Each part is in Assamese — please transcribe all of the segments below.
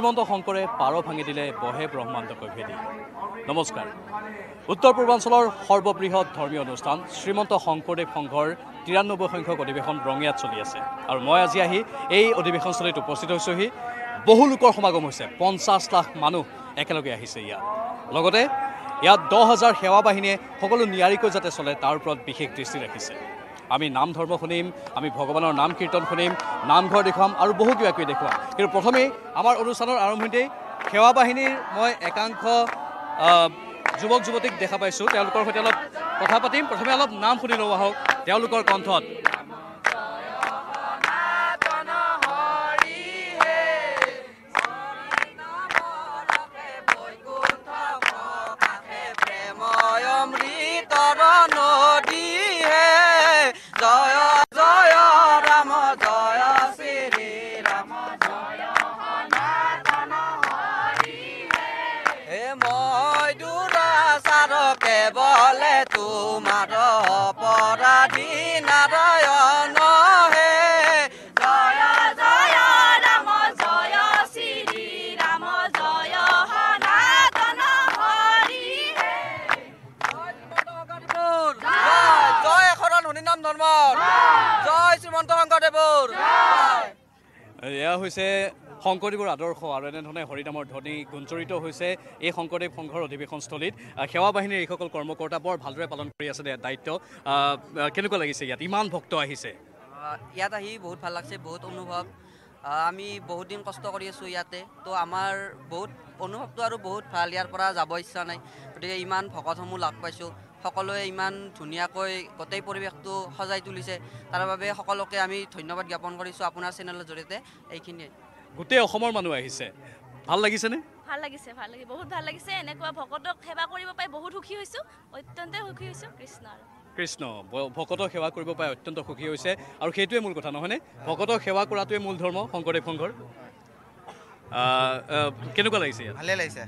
শ্ৰীমন্ত শংকৰে পাৰ ভাঙি দিলে বহে ব্ৰহ্মাণ্ডকৈ ভেদি নমস্কাৰ। উত্তৰ পূৰ্বাঞ্চলৰ সৰ্ববৃহৎ ধৰ্মীয় অনুষ্ঠান শ্ৰীমন্ত শংকৰদেৱ সংঘৰ তিৰান্নব্বৈ সংখ্যক অধিৱেশন ৰঙিয়াত চলি আছে। আৰু মই আজি আহি এই অধিৱেশনস্থলীত উপস্থিত হৈছোহি। বহু লোকৰ সমাগম হৈছে পঞ্চাছ লাখ মানুহ একেলগে আহিছে ইয়াত। লগতে ইয়াত দহ হাজাৰ সেৱা বাহিনীয়ে সকলো নিয়াৰিকৈ যাতে চলে তাৰ ওপৰত বিশেষ দৃষ্টি ৰাখিছে। আমি নাম ধৰ্ম শুনিম আমি ভগৱানৰ নাম কীৰ্তন শুনিম নামঘৰ দেখুৱাম আৰু বহু কিবা কিবি দেখুৱাম। কিন্তু প্ৰথমেই আমাৰ অনুষ্ঠানৰ আৰম্ভণিতেই সেৱা বাহিনীৰ মই একাংশ যুৱক যুৱতীক দেখা পাইছোঁ। তেওঁলোকৰ সৈতে অলপ কথা পাতিম। প্ৰথমে অলপ নাম শুনি লওঁ আহক তেওঁলোকৰ কণ্ঠত। অমৃতৰ নদী হৈছে শংকৰদেৱৰ আদৰ্শ আৰু এনেধৰণে হৰিনামৰ ধ্বনি গুঞ্চৰিত হৈছে এই শংকৰদেৱ সংঘৰ অধিৱেশনস্থলীত সেৱা বাহিনীৰ এইসকল কৰ্মকৰ্তা বৰ ভালদৰে পালন কৰি আছে দায়িত্ব। কেনেকুৱা লাগিছে ইয়াত? ইমান ভক্ত আহিছে। আহ, ইয়াত আহি বহুত ভাল লাগছে বহুত অনুভৱ। আমি বহুত দিন কষ্ট কৰি আছোঁ ইয়াতে। তো আমাৰ বহুত অনুভৱটো আৰু বহুত ভাল ইয়াৰ পৰা যাব ইচ্ছা নাই। গতিকে ইমান ভকতসমূহ লগ পাইছোঁ। সকলোৱে ইমান ধুনীয়াকৈ গোটেই পৰিৱেশটো সজাই তুলিছে। তাৰ বাবে সকলোকে আমি ধন্যবাদ জ্ঞাপন কৰিছোঁ আপোনাৰ চেনেলৰ জৰিয়তে। এইখিনিয়ে। গোটেই অসমৰ মানুহ আহিছে। ভাল লাগিছেনে? ভাল লাগিছে ভাল লাগিছে বহুত ভাল লাগিছে। এনেকুৱা ভকতক সেৱা কৰিব পাই বহুত সুখী হৈছোঁ। অত্যন্ত সুখী হৈছোঁ কৃষ্ণৰ কৃষ্ণ ভকতক সেৱা কৰিব পাই অত্যন্ত সুখী হৈছে। আৰু সেইটোৱে মূল কথা নহয়নে? ভকতক সেৱা কৰাটোৱে মূল ধৰ্ম শংকৰদেৱ সংঘৰ। কেনেকুৱা লাগিছে ইয়াত? ভালে লাগিছে।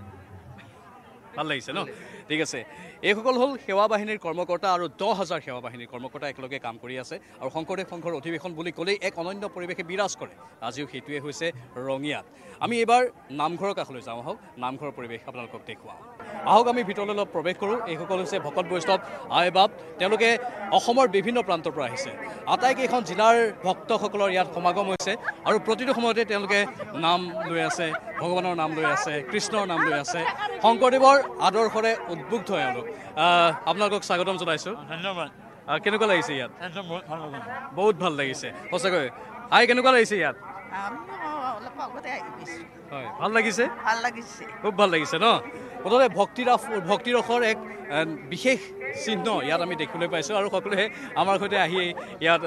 ভাল লাগিছে ন? ঠিক আছে। এইসকল হ'ল সেৱা বাহিনীৰ কৰ্মকৰ্তা আৰু দহ হাজাৰ সেৱা বাহিনীৰ কৰ্মকৰ্তা একেলগে কাম কৰি আছে আৰু শংকৰদেৱ সংঘৰ অধিৱেশন বুলি ক'লেই এক অনন্য পৰিৱেশে বিৰাজ কৰে। আজিও সেইটোৱে হৈছে ৰঙিয়াত আমি এইবাৰ নামঘৰৰ কাষলৈ যাওঁ আহক নামঘৰৰ পৰিৱেশ আপোনালোকক দেখুৱাওঁ। আহক আমি ভিতৰলৈ অলপ প্ৰৱেশ কৰোঁ। এইসকল হৈছে ভকত বৈষ্ণৱ আই বাপ। তেওঁলোকে অসমৰ বিভিন্ন প্ৰান্তৰ পৰা আহিছে। আটাইকেইখন জিলাৰ ভক্তসকলৰ ইয়াত সমাগম হৈছে আৰু প্ৰতিটো সময়তে তেওঁলোকে নাম লৈ আছে ভগৱানৰ নাম লৈ আছে কৃষ্ণৰ নাম লৈ আছে। শংকৰদেৱৰ আদৰ্শৰে উদ্বুদ্ধ এওঁলোক আপোনালোকক স্বাগতম জনাইছোঁ। ধন্যবাদ। কেনেকুৱা লাগিছে ইয়াত? বহুত ভাল লাগিছে। সঁচাকৈ। আই কেনেকুৱা লাগিছে ইয়াত? হয় ভাল লাগিছে? ভাল লাগিছে। খুব ভাল লাগিছে ন? মুঠতে ভক্তিৰস ভক্তিৰসৰ এক আহ, বিশেষ চিহ্ন ইয়াত আমি দেখিবলৈ পাইছোঁ আৰু সকলোৱে আমাৰ সৈতে আহি ইয়াত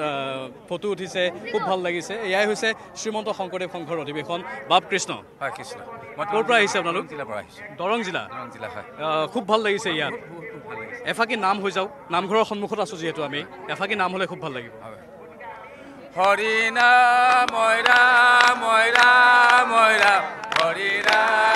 ফটো উঠিছে খুব ভাল লাগিছে। এয়াই হৈছে শ্ৰীমন্ত শংকৰদেৱ সংঘৰ অধিৱেশন। বাপ কৃষ্ণ। হয় কৃষ্ণ। মই ক'ৰ পৰা আহিছে আপোনালোক? জিলাৰ পৰা আহিছোঁ। দৰং জিলা? দৰং জিলা হয়। খুব ভাল লাগিছে ইয়াত। এফাকি নাম হৈ যাওক। নামঘৰৰ সন্মুখত আছোঁ যিহেতু আমি। এফাকি নাম হ'লে খুব ভাল লাগিব। হৰি নাম মই ৰাম মই ৰাম মই ৰাম। হৰি ৰাম।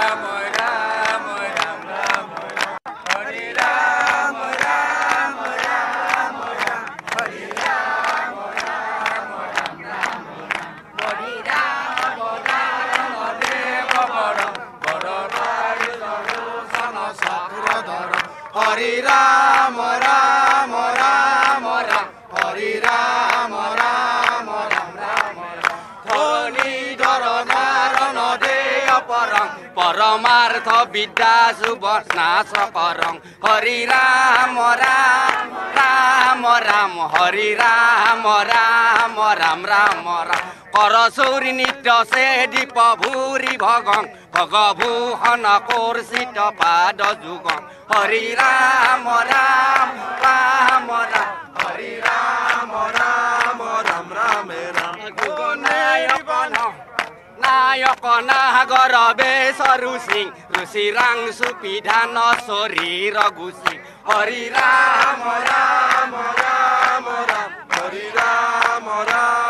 পৰমাৰ্থ বিদ্যা নাচ কৰং হৰি ৰাম ৰাম ৰাম ৰাম হৰি ৰাম ৰাম ৰাম ৰাম ৰাম কৰ চৌৰি নিত্য চে দীপ ভূৰি ভগং ভগভূষণ কৰ্ষিত পাদ যুগং হৰি ৰাম ৰাম ৰাম ৰাম হৰি ৰাম ৰাম नायक नागर बेस रुसिङ रुसिराङ सुपिधा नसोरी रघुसिङ हरि राम राम राम राम हरि राम राम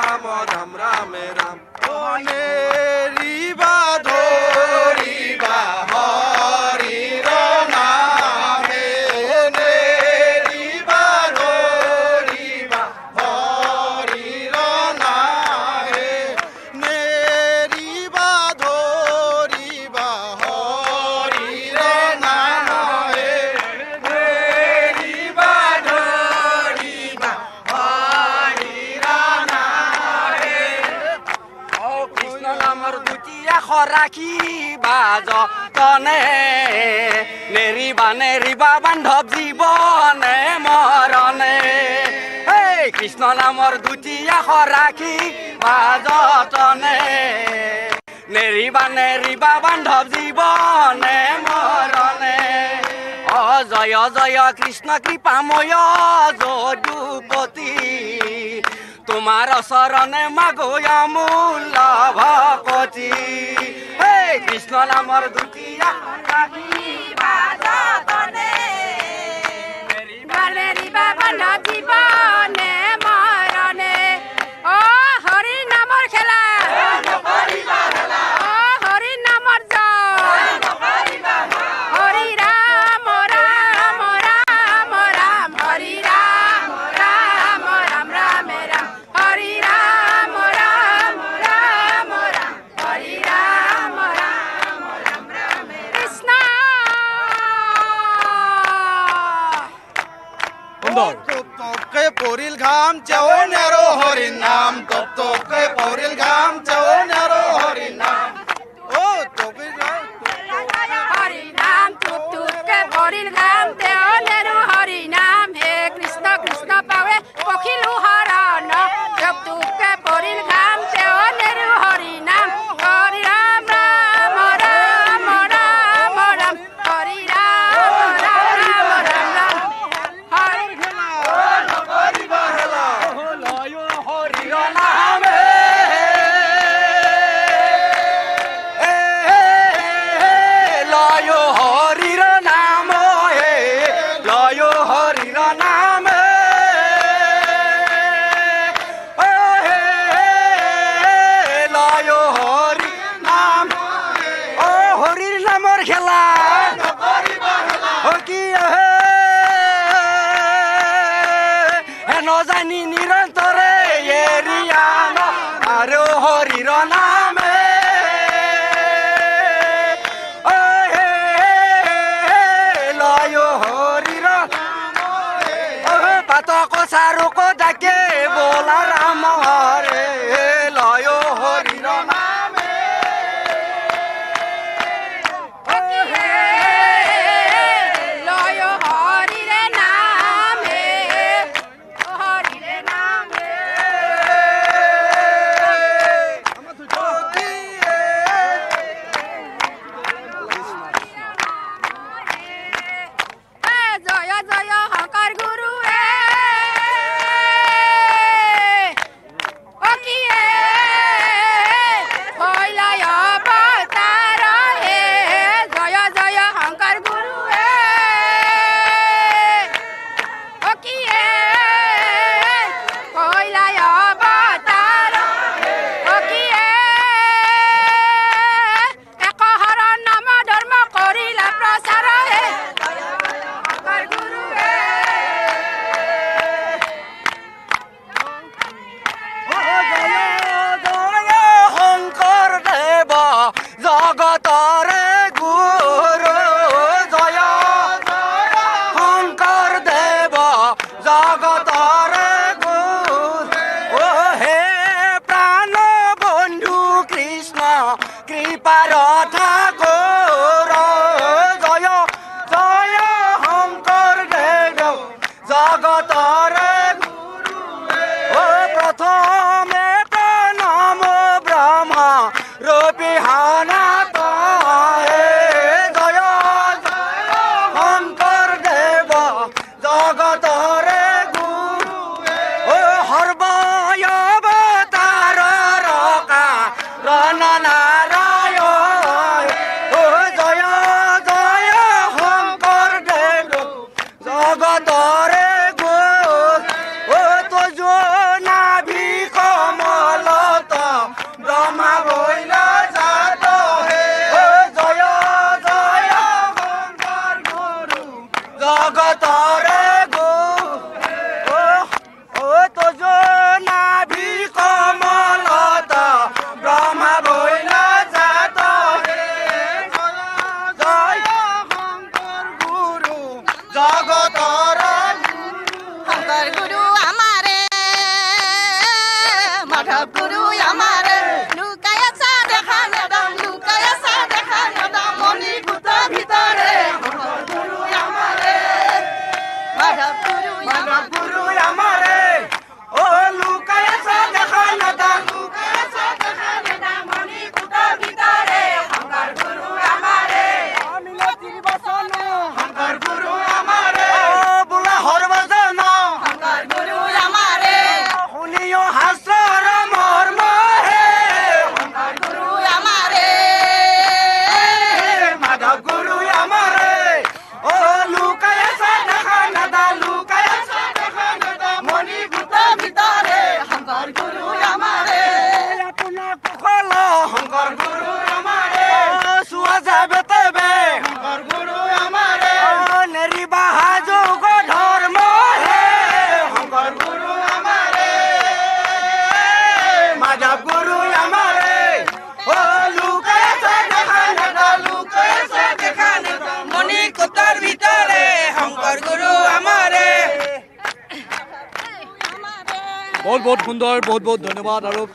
मेरी बान बानब जीवने मरने। कृष्ण नाम दुटिया राखी मेरी बान बानब जीवन मरने। अजय जय कृष्ण कृपामय जुपति তোমাৰ চৰণে মাগো মোলা ভকতি কৃষ্ণ নামৰ দুটিয়া জীৱনে গাম চাও নেরো হরি নাম। তপ পৌরিল গাম চাও নেরো হরি নাম ও হরি নাম। হে কৃষ্ণ কৃষ্ণ পাবে পখিল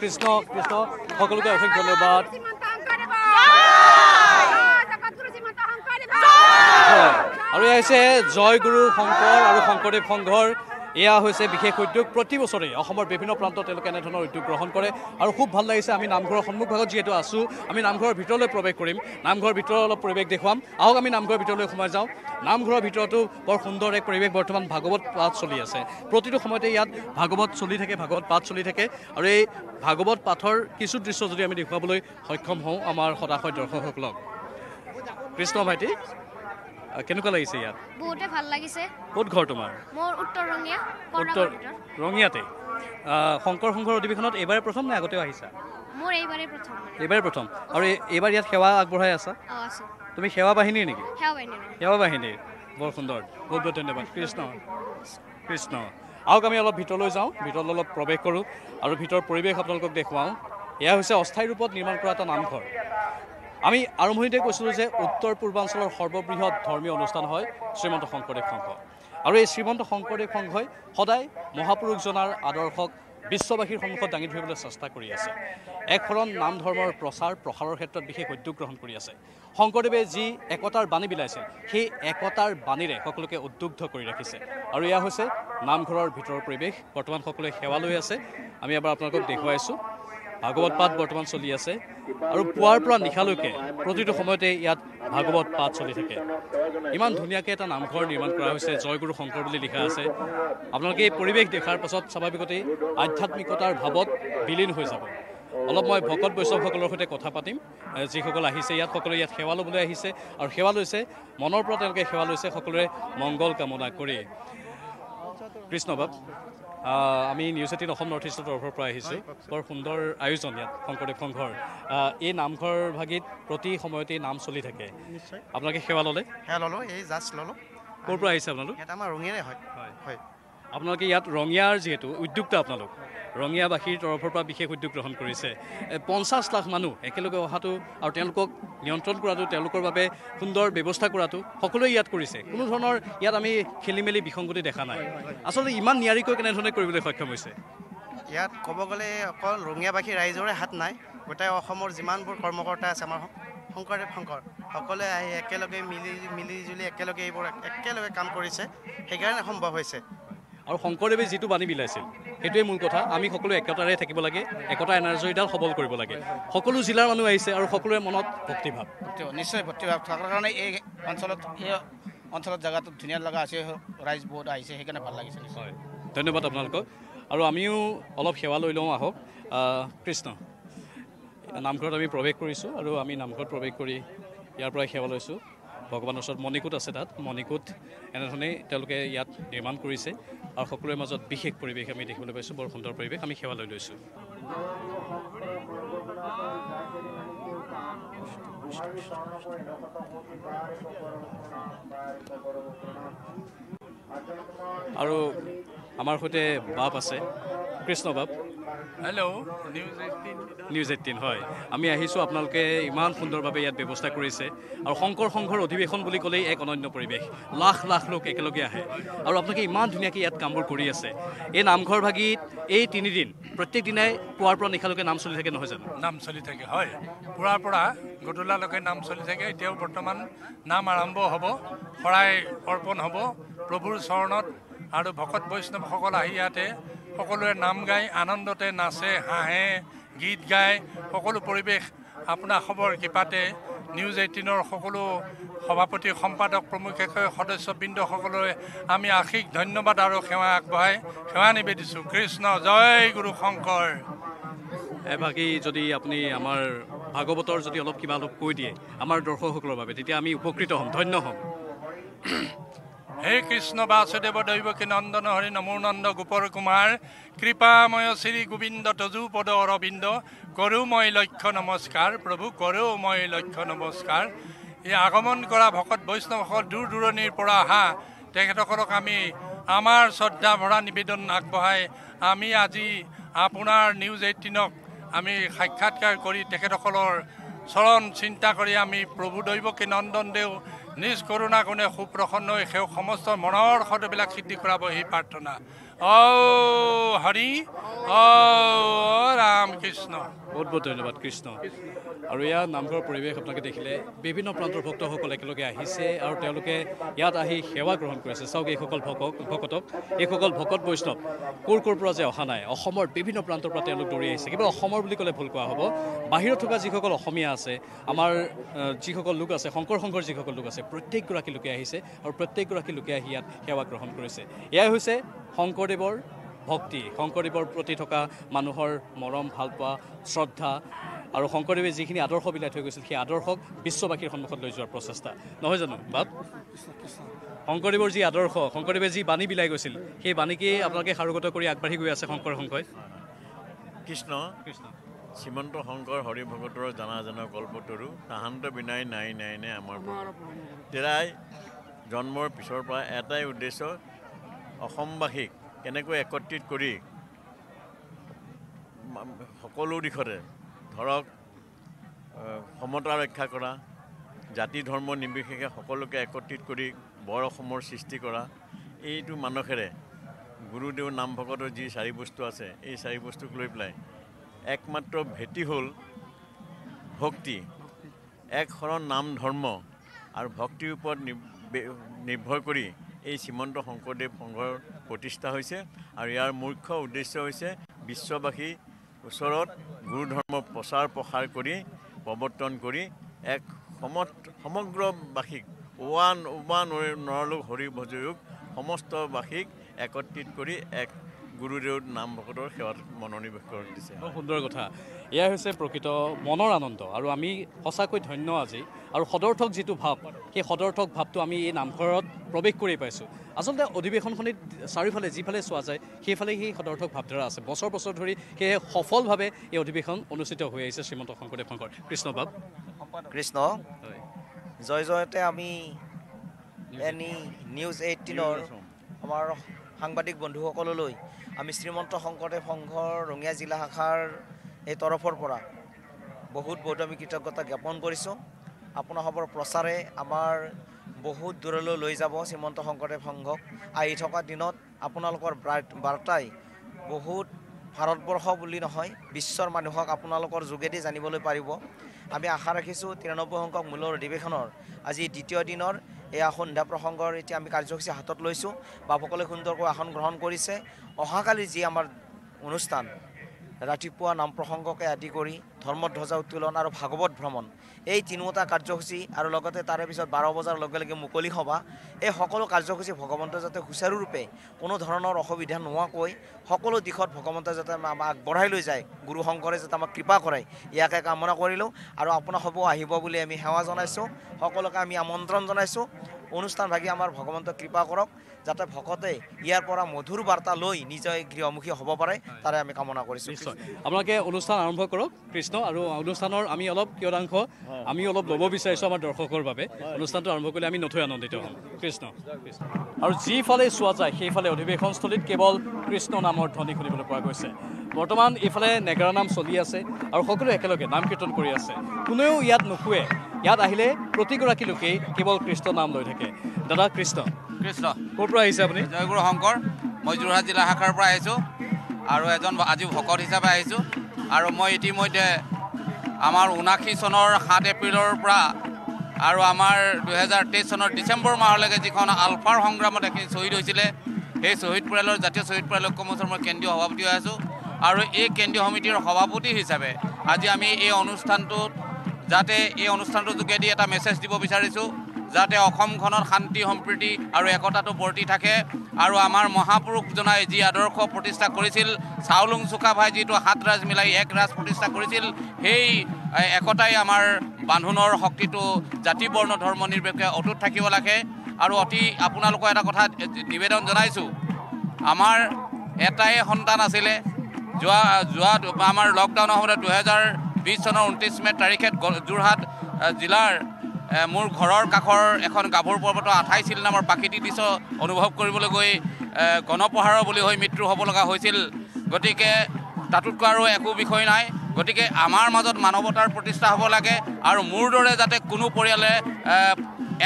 কৃষ্ণ কৃষ্ণ সকলোকে অশেষ ধন্যবাদ। হয়। আৰু এয়া হৈছে জয়গুৰু শংকৰ আৰু শংকৰদেৱ সংঘৰ এয়া হৈছে বিশেষ উদ্যোগ প্ৰতি বছৰে অসমৰ বিভিন্ন প্ৰান্তত তেওঁলোকে এনেধৰণৰ উদ্যোগ গ্ৰহণ কৰে আৰু খুব ভাল লাগিছে আমি নামঘৰৰ সন্মুখভাগত যিহেতু আছোঁ আমি নামঘৰৰ ভিতৰলৈ প্ৰৱেশ কৰিম। নামঘৰৰ ভিতৰৰ অলপ পৰিৱেশ দেখুৱাম। আহক আমি নামঘৰৰ ভিতৰলৈ সোমাই যাওঁ। নামঘৰৰ ভিতৰতো বৰ সুন্দৰ এক পৰিৱেশ বৰ্তমান ভাগৱত পাঠ চলি আছে। প্ৰতিটো সময়তে ইয়াত ভাগৱত চলি থাকে ভাগৱত পাঠ চলি থাকে। আৰু এই ভাগৱত পাঠৰ কিছু দৃশ্য যদি আমি দেখুৱাবলৈ সক্ষম হওঁ আমাৰ হতাশয় দৰ্শকসকলক। কৃষ্ণ ভাইটি। কেনেকুৱা লাগিছে ইয়াত? বহুতে ভাল লাগিছে। ক'ত ঘৰ তোমাৰ? মোৰ উত্তৰ ৰঙীয়া উত্তৰ ৰঙিয়াতে। শংকৰ সংঘৰ অধিৱেশনত এইবাৰে প্ৰথম নে আগতেও আহিছা? মোৰ এইবাৰেই প্ৰথম। এইবাৰে প্ৰথম। আৰু এই- এইবাৰ ইয়াত সেৱা আগবঢ়াই আছা? তুমি সেৱা বাহিনীৰ নেকি? সেৱা বাহিনীৰ বৰ সুন্দৰ। বহুত বহুত ধন্যবাদ। কৃষ্ণ। কৃষ্ণ। আহক আমি অলপ ভিতৰলৈ যাওঁ। ভিতৰলৈ অলপ প্ৰৱেশ কৰোঁ। আৰু ভিতৰৰ পৰিৱেশ আপোনালোকক দেখুৱাওঁ। এয়া হৈছে অস্থায়ী ৰূপত নিৰ্মাণ কৰা এটা নামঘৰ। আমি আৰম্ভণিতে কৈছিলোঁ যে উত্তৰ পূৰ্বাঞ্চলৰ সৰ্ববৃহৎ ধৰ্মীয় অনুষ্ঠান হয় শ্ৰীমন্ত শংকৰদেৱ সংঘ। আৰু এই শ্ৰীমন্ত শংকৰদেৱ সংঘই সদায় মহাপুৰুষজনাৰ আদৰ্শক বিশ্ববাসীৰ সন্মুখত দাঙি ধৰিবলৈ চেষ্টা কৰি আছে। একশৰণ নাম ধৰ্মৰ প্ৰচাৰ প্ৰসাৰৰ ক্ষেত্ৰত বিশেষ উদ্যোগ গ্ৰহণ কৰি আছে। শংকৰদেৱে যি একতাৰ বাণী বিলাইছিল সেই একতাৰ বাণীৰে সকলোকে উদ্বুদ্ধ কৰি ৰাখিছে। আৰু এয়া হৈছে নামঘৰৰ ভিতৰৰ পৰিৱেশ। বৰ্তমান সকলোৱে সেৱা লৈ আছে। আমি এবাৰ আপোনালোকক দেখুৱাইছোঁ ভাগৱত পাঠ বৰ্তমান চলি আছে আৰু পুৱাৰ পৰা নিশালৈকে প্ৰতিটো সময়তে ইয়াত ভাগৱত পাঠ চলি থাকে। ইমান ধুনীয়াকৈ এটা নামঘৰ নিৰ্মাণ কৰা হৈছে জয়গুৰু শংকৰ বুলি লিখা আছে। আপোনালোকে এই পৰিৱেশ দেখাৰ পাছত স্বাভাৱিকতেই আধ্যাত্মিকতাৰ ভাৱত বিলীন হৈ যাব। অলপ মই ভকত বৈষ্ণৱসকলৰ সৈতে কথা পাতিম। যিসকল আহিছে ইয়াত সকলোৱে ইয়াত সেৱা ল'বলৈ আহিছে আৰু সেৱা লৈছে মনৰ পৰা তেওঁলোকে সেৱা লৈছে সকলোৰে মংগল কামনা কৰি কৃষ্ণ বাপ আহ, আমি নিউজ এইটিন অসম নৰ্থ ইষ্টৰ তৰফৰ পৰা আহিছোঁ। বৰ সুন্দৰ আয়োজন ইয়াত শংকৰদেৱ সংঘৰ। এই নামঘৰ ভাগিত প্ৰতি সময়তে নাম চলি থাকে। আপোনালোকে সেৱা ল'লে? সেয়া ল'লোঁ এই জাষ্ট ল'লোঁ। ক'ৰ পৰা আহিছে আপোনালোক? আমাৰ ৰঙিয়াৰে হয়। হয়। হয়। আপোনালোকে ইয়াত ৰঙিয়াৰ যিহেতু উদ্যোক্তা আপোনালোক। ৰঙিয়াবাসীৰ তৰফৰ পৰা বিশেষ উদ্যোগ গ্ৰহণ কৰিছে। পঞ্চাছ লাখ মানুহ একেলগে অহাটো আৰু তেওঁলোকক নিয়ন্ত্ৰণ কৰাটো তেওঁলোকৰ বাবে সুন্দৰ ব্যৱস্থা কৰাটো সকলোৱে ইয়াত কৰিছে। কোনো ধৰণৰ ইয়াত আমি খেলি মেলি বিসংগতি দেখা নাই। আচলতে ইমান নিয়াৰিকৈ কেনেধৰণে কৰিবলৈ সক্ষম হৈছে? ইয়াত ক'ব গ'লে অকল ৰঙিয়াবাসী ৰাইজৰে হাত নাই গোটেই অসমৰ যিমানবোৰ কৰ্মকৰ্তা আছে আমাৰ শংকৰদেৱ শংকৰ সকলোৱে আহি একেলগে মিলি মিলি জুলি একেলগে এইবোৰ এক- একেলগে কাম কৰিছে। সেইকাৰণে সম্ভৱ হৈছে। আৰু শংকৰদেৱে যিটো বাণী বিলাইছিল সেইটোৱে মূল কথা। আমি সকলো একতাৰে থাকিব লাগে একতা এনাৰ্জৰীডাল সবল কৰিব লাগে। সকলো জিলাৰ মানুহ আহিছে আৰু সকলোৰে মনত ভক্তিভাৱ। নিশ্চয় ভৰ্তিভাৱ থকাৰ কাৰণে এই অঞ্চলত এই অঞ্চলত জেগাটো ধুনীয়া লগা আছে ৰাইজ বহুত আহিছে সেইকাৰণে ভাল লাগিছে। হয় ধন্যবাদ আপোনালোকক। আৰু আমিও অলপ সেৱা লৈ লওঁ আহক। আহ, কৃষ্ণ নামঘৰত আমি প্ৰৱেশ কৰিছোঁ আৰু আমি নামঘৰত প্ৰৱেশ কৰি ইয়াৰ পৰাই সেৱা লৈছোঁ। ভগৱানৰ ওচৰত মণিকূট আছে তাত। মণিকূট এনেধৰণেই তেওঁলোকে ইয়াত নিৰ্মাণ কৰিছে। আৰু সকলোৰে মাজত বিশেষ পৰিৱেশ আমি দেখিবলৈ পাইছোঁ বৰ সুন্দৰ পৰিৱেশ আমি সেৱা লৈ লৈছোঁ। আৰু আমাৰ সৈতে বাপ আছে কৃষ্ণ বাপ। Hello' news eighteen news eighteen হয়। আমি আহিছোঁ আপোনালোকে ইমান সুন্দৰভাৱে ইয়াত ব্যৱস্থা কৰিছে। আৰু শংকৰ সংঘৰ অধিৱেশন বুলি ক'লেই এক অনন্য পৰিৱেশ। লাখ লাখ লোক একেলগে আহে। আৰু আপোনালোকে ইমান ধুনীয়াকৈ ইয়াত কামবোৰ কৰি আছে। এই নামঘৰ ভাগিত এই তিনিদিন প্ৰত্যেক দিনাই পুৱাৰ পৰা নিশালৈকে নাম চলি থাকে নহয় জানো? নাম চলি থাকে হয়। পুৰাৰ পৰা গধূলালৈকে নাম চলি থাকে। এতিয়াও বৰ্তমান নাম আৰম্ভ হ'ব শৰাই অৰ্পণ হ'ব প্ৰভুৰ চৰণত আৰু ভকত বৈষ্ণৱসকল আহি ইয়াতে সকলোৱে নাম গাই আনন্দতে নাচে হাঁহে গীত গায় সকলো পৰিৱেশ আপোনাৰ খবৰ কৃপাতে নিউজ এইটিনৰ সকলো সভাপতি সম্পাদক প্ৰমুখ্যে সদস্যবৃন্দসকললৈ আমি আশিক ধন্যবাদ আৰু সেৱা আগবঢ়াই সেৱা নিবেদিছোঁ। কৃষ্ণ জয় গুৰু শংকৰ। এভাগী যদি আপুনি আমাৰ ভাগৱতৰ যদি অলপ কিবা অলপ কৈ দিয়ে আমাৰ দৰ্শকসকলৰ বাবে তেতিয়া আমি উপকৃত হ'ম ধন্য হ'ম। হে কৃষ্ণ বাসুদেৱ দৈৱকী নন্দন হৰি নমো নন্দ গোপৰ কুমাৰ কৃপাময় শ্ৰী গোবিন্দ তজুপদ অৰবিন্দ কৰোঁ মই লক্ষ্য নমস্কাৰ প্ৰভু কৰোঁ মই লক্ষ্য নমস্কাৰ। এই আগমন কৰা ভকত বৈষ্ণৱসকল দূৰ দূৰণিৰ পৰা অহা তেখেতসকলক আমি আমাৰ শ্ৰদ্ধা ভৰা নিবেদন আগবঢ়াই আমি আজি আপোনাৰ নিউজ এইটিনক আমি সাক্ষাৎকাৰ কৰি তেখেতসকলৰ চৰণ চিন্তা কৰি আমি প্ৰভু দৈৱকী নন্দন দেও নিজ কৰোণা গুণে সুপ্ৰসন্ন হৈ সেও সমস্ত মনৰ সদবিলাক সিদ্ধি কৰাব সেই প্ৰাৰ্থনা। অ হৰি অ ৰাম কৃষ্ণ। বহুত বহুত ধন্যবাদ কৃষ্ণ। আৰু ইয়াৰ নামঘৰৰ পৰিৱেশ আপোনালোকে দেখিলে বিভিন্ন প্ৰান্তৰ ভক্তসকল একেলগে আহিছে আৰু তেওঁলোকে ইয়াত আহি সেৱা গ্ৰহণ কৰিছে চাওক এইসকল ভকক ভকতক এইসকল ভকত বৈষ্ণৱ ক'ৰ ক'ৰ পৰা যে অহা নাই অসমৰ বিভিন্ন প্ৰান্তৰ পৰা তেওঁলোক দৌৰি আহিছে। কেৱল অসমৰ বুলি ক'লে ভুল কোৱা হ'ব। বাহিৰত থকা যিসকল অসমীয়া আছে আমাৰ যিসকল লোক আছে শংকৰ সংঘৰ যিসকল লোক আছে প্ৰত্যেকগৰাকী লোকে আহিছে আৰু প্ৰত্যেকগৰাকী লোকে আহি ইয়াত সেৱা গ্ৰহণ কৰিছে। এয়াই হৈছে শংকৰদেৱৰ ভক্তি। শংকৰদেৱৰ প্ৰতি থকা মানুহৰ মৰম ভালপোৱা শ্ৰদ্ধা আৰু শংকৰদেৱে যিখিনি আদৰ্শ বিলাই থৈ গৈছিল সেই আদৰ্শক বিশ্ববাসীৰ সন্মুখত লৈ যোৱাৰ প্ৰচেষ্টা। নহয় জানো বাপ? শংকৰদেৱৰ যি আদৰ্শ শংকৰদেৱে যি বাণী বিলাই গৈছিল সেই বাণীকেই আপোনালোকে সাৰোগত কৰি আগবাঢ়ি গৈ আছে শংকৰ সংঘই কৃষ্ণ শ্ৰীমন্ত শংকৰ হৰি ভকতৰ জানা জানা কল্পতৰু তাহান্ত বিনাই নাই নাই নে আমাৰ তেৰাই জন্মৰ পিছৰ পৰা এটাই উদ্দেশ্য অসমবাসীক কেনেকৈ একত্ৰিত কৰি সকলো দিশতে ধৰক সমতা ৰক্ষা কৰা জাতি ধৰ্ম নিৰ্বিশেষে সকলোকে একত্ৰিত কৰি বৰ অসমৰ সৃষ্টি কৰা এইটো মানসেৰে গুৰুদেৱ নাম ভকতৰ যি চাৰি বস্তু আছে এই চাৰি বস্তুক লৈ পেলাই একমাত্ৰ ভেটি হ'ল ভক্তি। এক শৰণ নাম ধৰ্ম আৰু ভক্তিৰ ওপৰত নিৰ্ভৰ কৰি এই শ্ৰীমন্ত শংকৰদেৱ সংঘৰ প্ৰতিষ্ঠা হৈছে আৰু ইয়াৰ মুখ্য উদ্দেশ্য হৈছে বিশ্ববাসীৰ ওচৰত গুৰু ধৰ্ম প্ৰচাৰ প্ৰসাৰ কৰি প্ৰৱৰ্তন কৰি এক সমত সমগ্ৰবাসীক ওৱান ওৱান নৰলোক হৰি ভজয়োগ সমস্তবাসীক একত্ৰিত কৰি এক গুৰুদেৱ নাম ভকতৰ সেৱাত মনোনিৱেশ কৰি দিছে। বৰ সুন্দৰ কথা। এয়াই হৈছে প্ৰকৃত মনৰ আনন্দ আৰু আমি সঁচাকৈ ধন্য আজি। আৰু সদৰ্থক যিটো ভাৱ সেই সদৰ্থক ভাৱটো আমি এই নামঘৰত প্ৰৱেশ কৰি পাইছোঁ। আচলতে অধিৱেশনখনিত চাৰিওফালে যিফালে চোৱা যায় সেইফালে সেই সদৰ্থক ভাৱধাৰা আছে। বছৰ বছৰ ধৰি সেয়ে সফলভাৱে এই অধিৱেশন অনুষ্ঠিত হৈ আহিছে শ্ৰীমন্ত শংকৰদেৱ শংকৰ। কৃষ্ণ বাপ। কৃষ্ণ। জয় জয়তে আমি এনি নিউজ এইটিনৰ আমাৰ সাংবাদিক বন্ধুসকললৈ আমি শ্ৰীমন্ত শংকৰদেৱ সংঘৰ ৰঙিয়া জিলা শাখাৰ এই তৰফৰ পৰা বহুত বহুত আমি কৃতজ্ঞতা জ্ঞাপন কৰিছোঁ। আপোনাসৱৰ প্ৰচাৰে আমাৰ বহুত দূৰলৈ লৈ যাব শ্ৰীমন্ত শংকৰদেৱ সংঘক। আহি থকা দিনত আপোনালোকৰ ব্ৰা- বাৰ্তাই বহুত ভাৰতবৰ্ষ বুলি নহয় বিশ্বৰ মানুহক আপোনালোকৰ যোগেদি জানিবলৈ পাৰিব। আমি আশা ৰাখিছোঁ তিৰানব্বৈ সংখ্যক মূলৰ অধিৱেশনৰ আজি দ্বিতীয় দিনৰ এয়া সন্ধ্যা প্ৰসংগৰ এতিয়া আমি কাৰ্যসূচী হাতত লৈছোঁ। বাপসকলে সুন্দৰকৈ আসন গ্ৰহণ কৰিছে। অহাকালি যি আমাৰ অনুষ্ঠান ৰাতিপুৱা নাম প্ৰসংগকে আদি কৰি ধৰ্মধ্বজা উত্তোলন আৰু ভাগৱত ভ্ৰমণ। এই তিনিওটা কাৰ্যসূচী আৰু লগতে তাৰে পিছত বাৰ বজাৰ লগে লগে মুকলি সভা। এই সকলো কাৰ্যসূচী ভগৱন্তই যাতে সুচাৰুৰূপে কোনো ধৰণৰ অসুবিধা নোহোৱাকৈ সকলো দিশত ভগৱন্তই যাতে আমাক আগবঢ়াই লৈ যায় গুৰু শংকৰে যাতে আমাক কৃপা কৰে ইয়াকে কামনা কৰিলোঁ। আৰু আপোনাৰ হ'ব আহিব বুলি আমি সেৱা জনাইছোঁ। সকলোকে আমি আমন্ত্ৰণ জনাইছোঁ। অনুষ্ঠান ভাগি আমাৰ ভগৱন্তই কৃপা কৰক। যাতে ভকতে ইয়াৰ পৰা মধুৰ বাৰ্তা লৈ নিজে গৃহমুখী হ'ব পাৰে তাৰে আমি কামনা কৰিছোঁ। নিশ্চয়। আপোনালোকে অনুষ্ঠান আৰম্ভ কৰক কৃষ্ণ আৰু অনুষ্ঠানৰ আমি অলপ কিয়দাংশ আমি অলপ ল'ব বিচাৰিছোঁ আমাৰ দৰ্শকৰ বাবে। অনুষ্ঠানটো আৰম্ভ কৰিলে আমি নথৈ আনন্দিত হ'ম। কৃষ্ণ কৃষ্ণ। আৰু যিফালে চোৱা যায় সেইফালে অধিৱেশনস্থলীত কেৱল কৃষ্ণ নামৰ ধ্বনি শুনিবলৈ পোৱা গৈছে। বৰ্তমান এইফালে নেগেৰা নাম চলি আছে আৰু সকলোৱে একেলগে নাম কীৰ্তন কৰি আছে। কোনেও ইয়াত নুশুৱে। ইয়াত আহিলে প্ৰতিগৰাকী লোকেই কেৱল কৃষ্ণ নাম লৈ থাকে। দাদা কৃষ্ণ। কৃষ্ণ। ক'ৰ পৰা আহিছে আপুনি? জয়গুৰু শংকৰ মই যোৰহাট জিলা শাখাৰ পৰা আহিছোঁ আৰু এজন আজি ভকত হিচাপে আহিছোঁ আৰু মই ইতিমধ্যে আমাৰ ঊনাশী চনৰ সাত এপ্ৰিলৰ পৰা আৰু আমাৰ দুহেজাৰ তেইছ চনৰ ডিচেম্বৰ মাহলৈকে যিখন আলফাৰ সংগ্ৰামত এখিনি শ্বহীদ হৈছিলে সেই শ্বহীদ পৰিয়ালৰ জাতীয় শ্বহীদ পৰিয়াল ঐক্য মঞ্চৰ মই কেন্দ্ৰীয় সভাপতি হৈ আছোঁ আৰু এই কেন্দ্ৰীয় সমিতিৰ সভাপতি হিচাপে আজি আমি এই অনুষ্ঠানটোত যাতে এই অনুষ্ঠানটোৰ যোগেদি এটা মেছেজ দিব বিচাৰিছোঁ যাতে অসমখনত শান্তি সম্প্ৰীতি আৰু একতাটো বৰ্তি থাকে। আৰু আমাৰ মহাপুৰুষজনাই যি আদৰ্শ প্ৰতিষ্ঠা কৰিছিল চাউলুং চুকাফাই যিটো সাত ৰাজ মিলাই এক ৰাজ প্ৰতিষ্ঠা কৰিছিল সেই একতাই আমাৰ বান্ধোনৰ শক্তিটো জাতি বৰ্ণ ধৰ্ম নিৰ্বিশেষে অটুট থাকিব লাগে। আৰু অতি আপোনালোকৰ এটা কথা নিবেদন জনাইছোঁ আমাৰ এটাই সন্তান আছিলে যোৱা যোৱা আমাৰ লকডাউনৰ সময়ত দুহেজাৰ বিছ চনৰ ঊনত্ৰিছ মে' তাৰিখে যোৰহাট জিলাৰ মোৰ ঘৰৰ কাষৰ এখন গাভৰু পৰ্বতৰ আঠাইছিল নামৰ প্ৰাকৃতিক দৃশ্য অনুভৱ কৰিবলৈ গৈ এ, গণপ্ৰহাৰৰ বুলি হৈ মৃত্যু হ'ব লগা হৈছিল। গতিকে তাতোতকৈ আৰু একো বিষয় নাই। গতিকে আমাৰ মাজত মানৱতাৰ প্ৰতিষ্ঠা হ'ব লাগে আৰু মোৰ দৰে যাতে কোনো পৰিয়ালে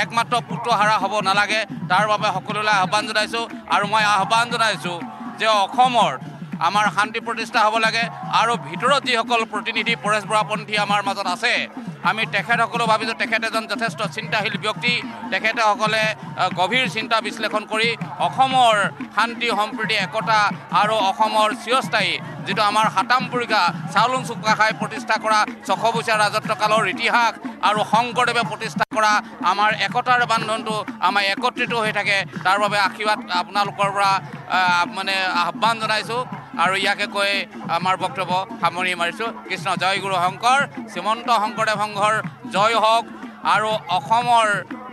একমাত্ৰ পুত্ৰহাৰা হ'ব নালাগে তাৰ বাবে সকলোলৈ আহ্বান জনাইছোঁ আৰু মই আহ্বান জনাইছোঁ যে অসমত আমাৰ শান্তি প্ৰতিষ্ঠা হ'ব লাগে আৰু ভিতৰত যিসকল প্ৰতিনিধি পৰেশ বৰাপন্থী আমাৰ মাজত আছে আমি তেখেতসকলেও ভাবিছোঁ তেখেত এজন যথেষ্ট চিন্তাশীল ব্যক্তি। তেখেতসকলে গভীৰ চিন্তা বিশ্লেষণ কৰি অসমৰ শান্তি সম্প্ৰীতি একতা আৰু অসমৰ চিৰস্থায়ী যিটো আমাৰ সাতাম পুৰিকা চাউলুং চুকাফাই প্ৰতিষ্ঠা কৰা ছশ বছৰীয়া ৰাজত্বকালৰ ইতিহাস আৰু শংকৰদেৱে প্ৰতিষ্ঠা কৰা আমাৰ একতাৰ বান্ধনটো আমাৰ একত্ৰিত হৈ থাকে তাৰ বাবে আশীৰ্বাদ আপোনালোকৰ পৰা মানে আহ্বান জনাইছোঁ। আৰু ইয়াকে কৈ আমাৰ বক্তব্য সামৰি মাৰিছোঁ। কৃষ্ণ জয় গুৰু শংকৰ শ্ৰীমন্ত শংকৰদেৱ সংঘৰ জয় হওক আৰু অসমৰ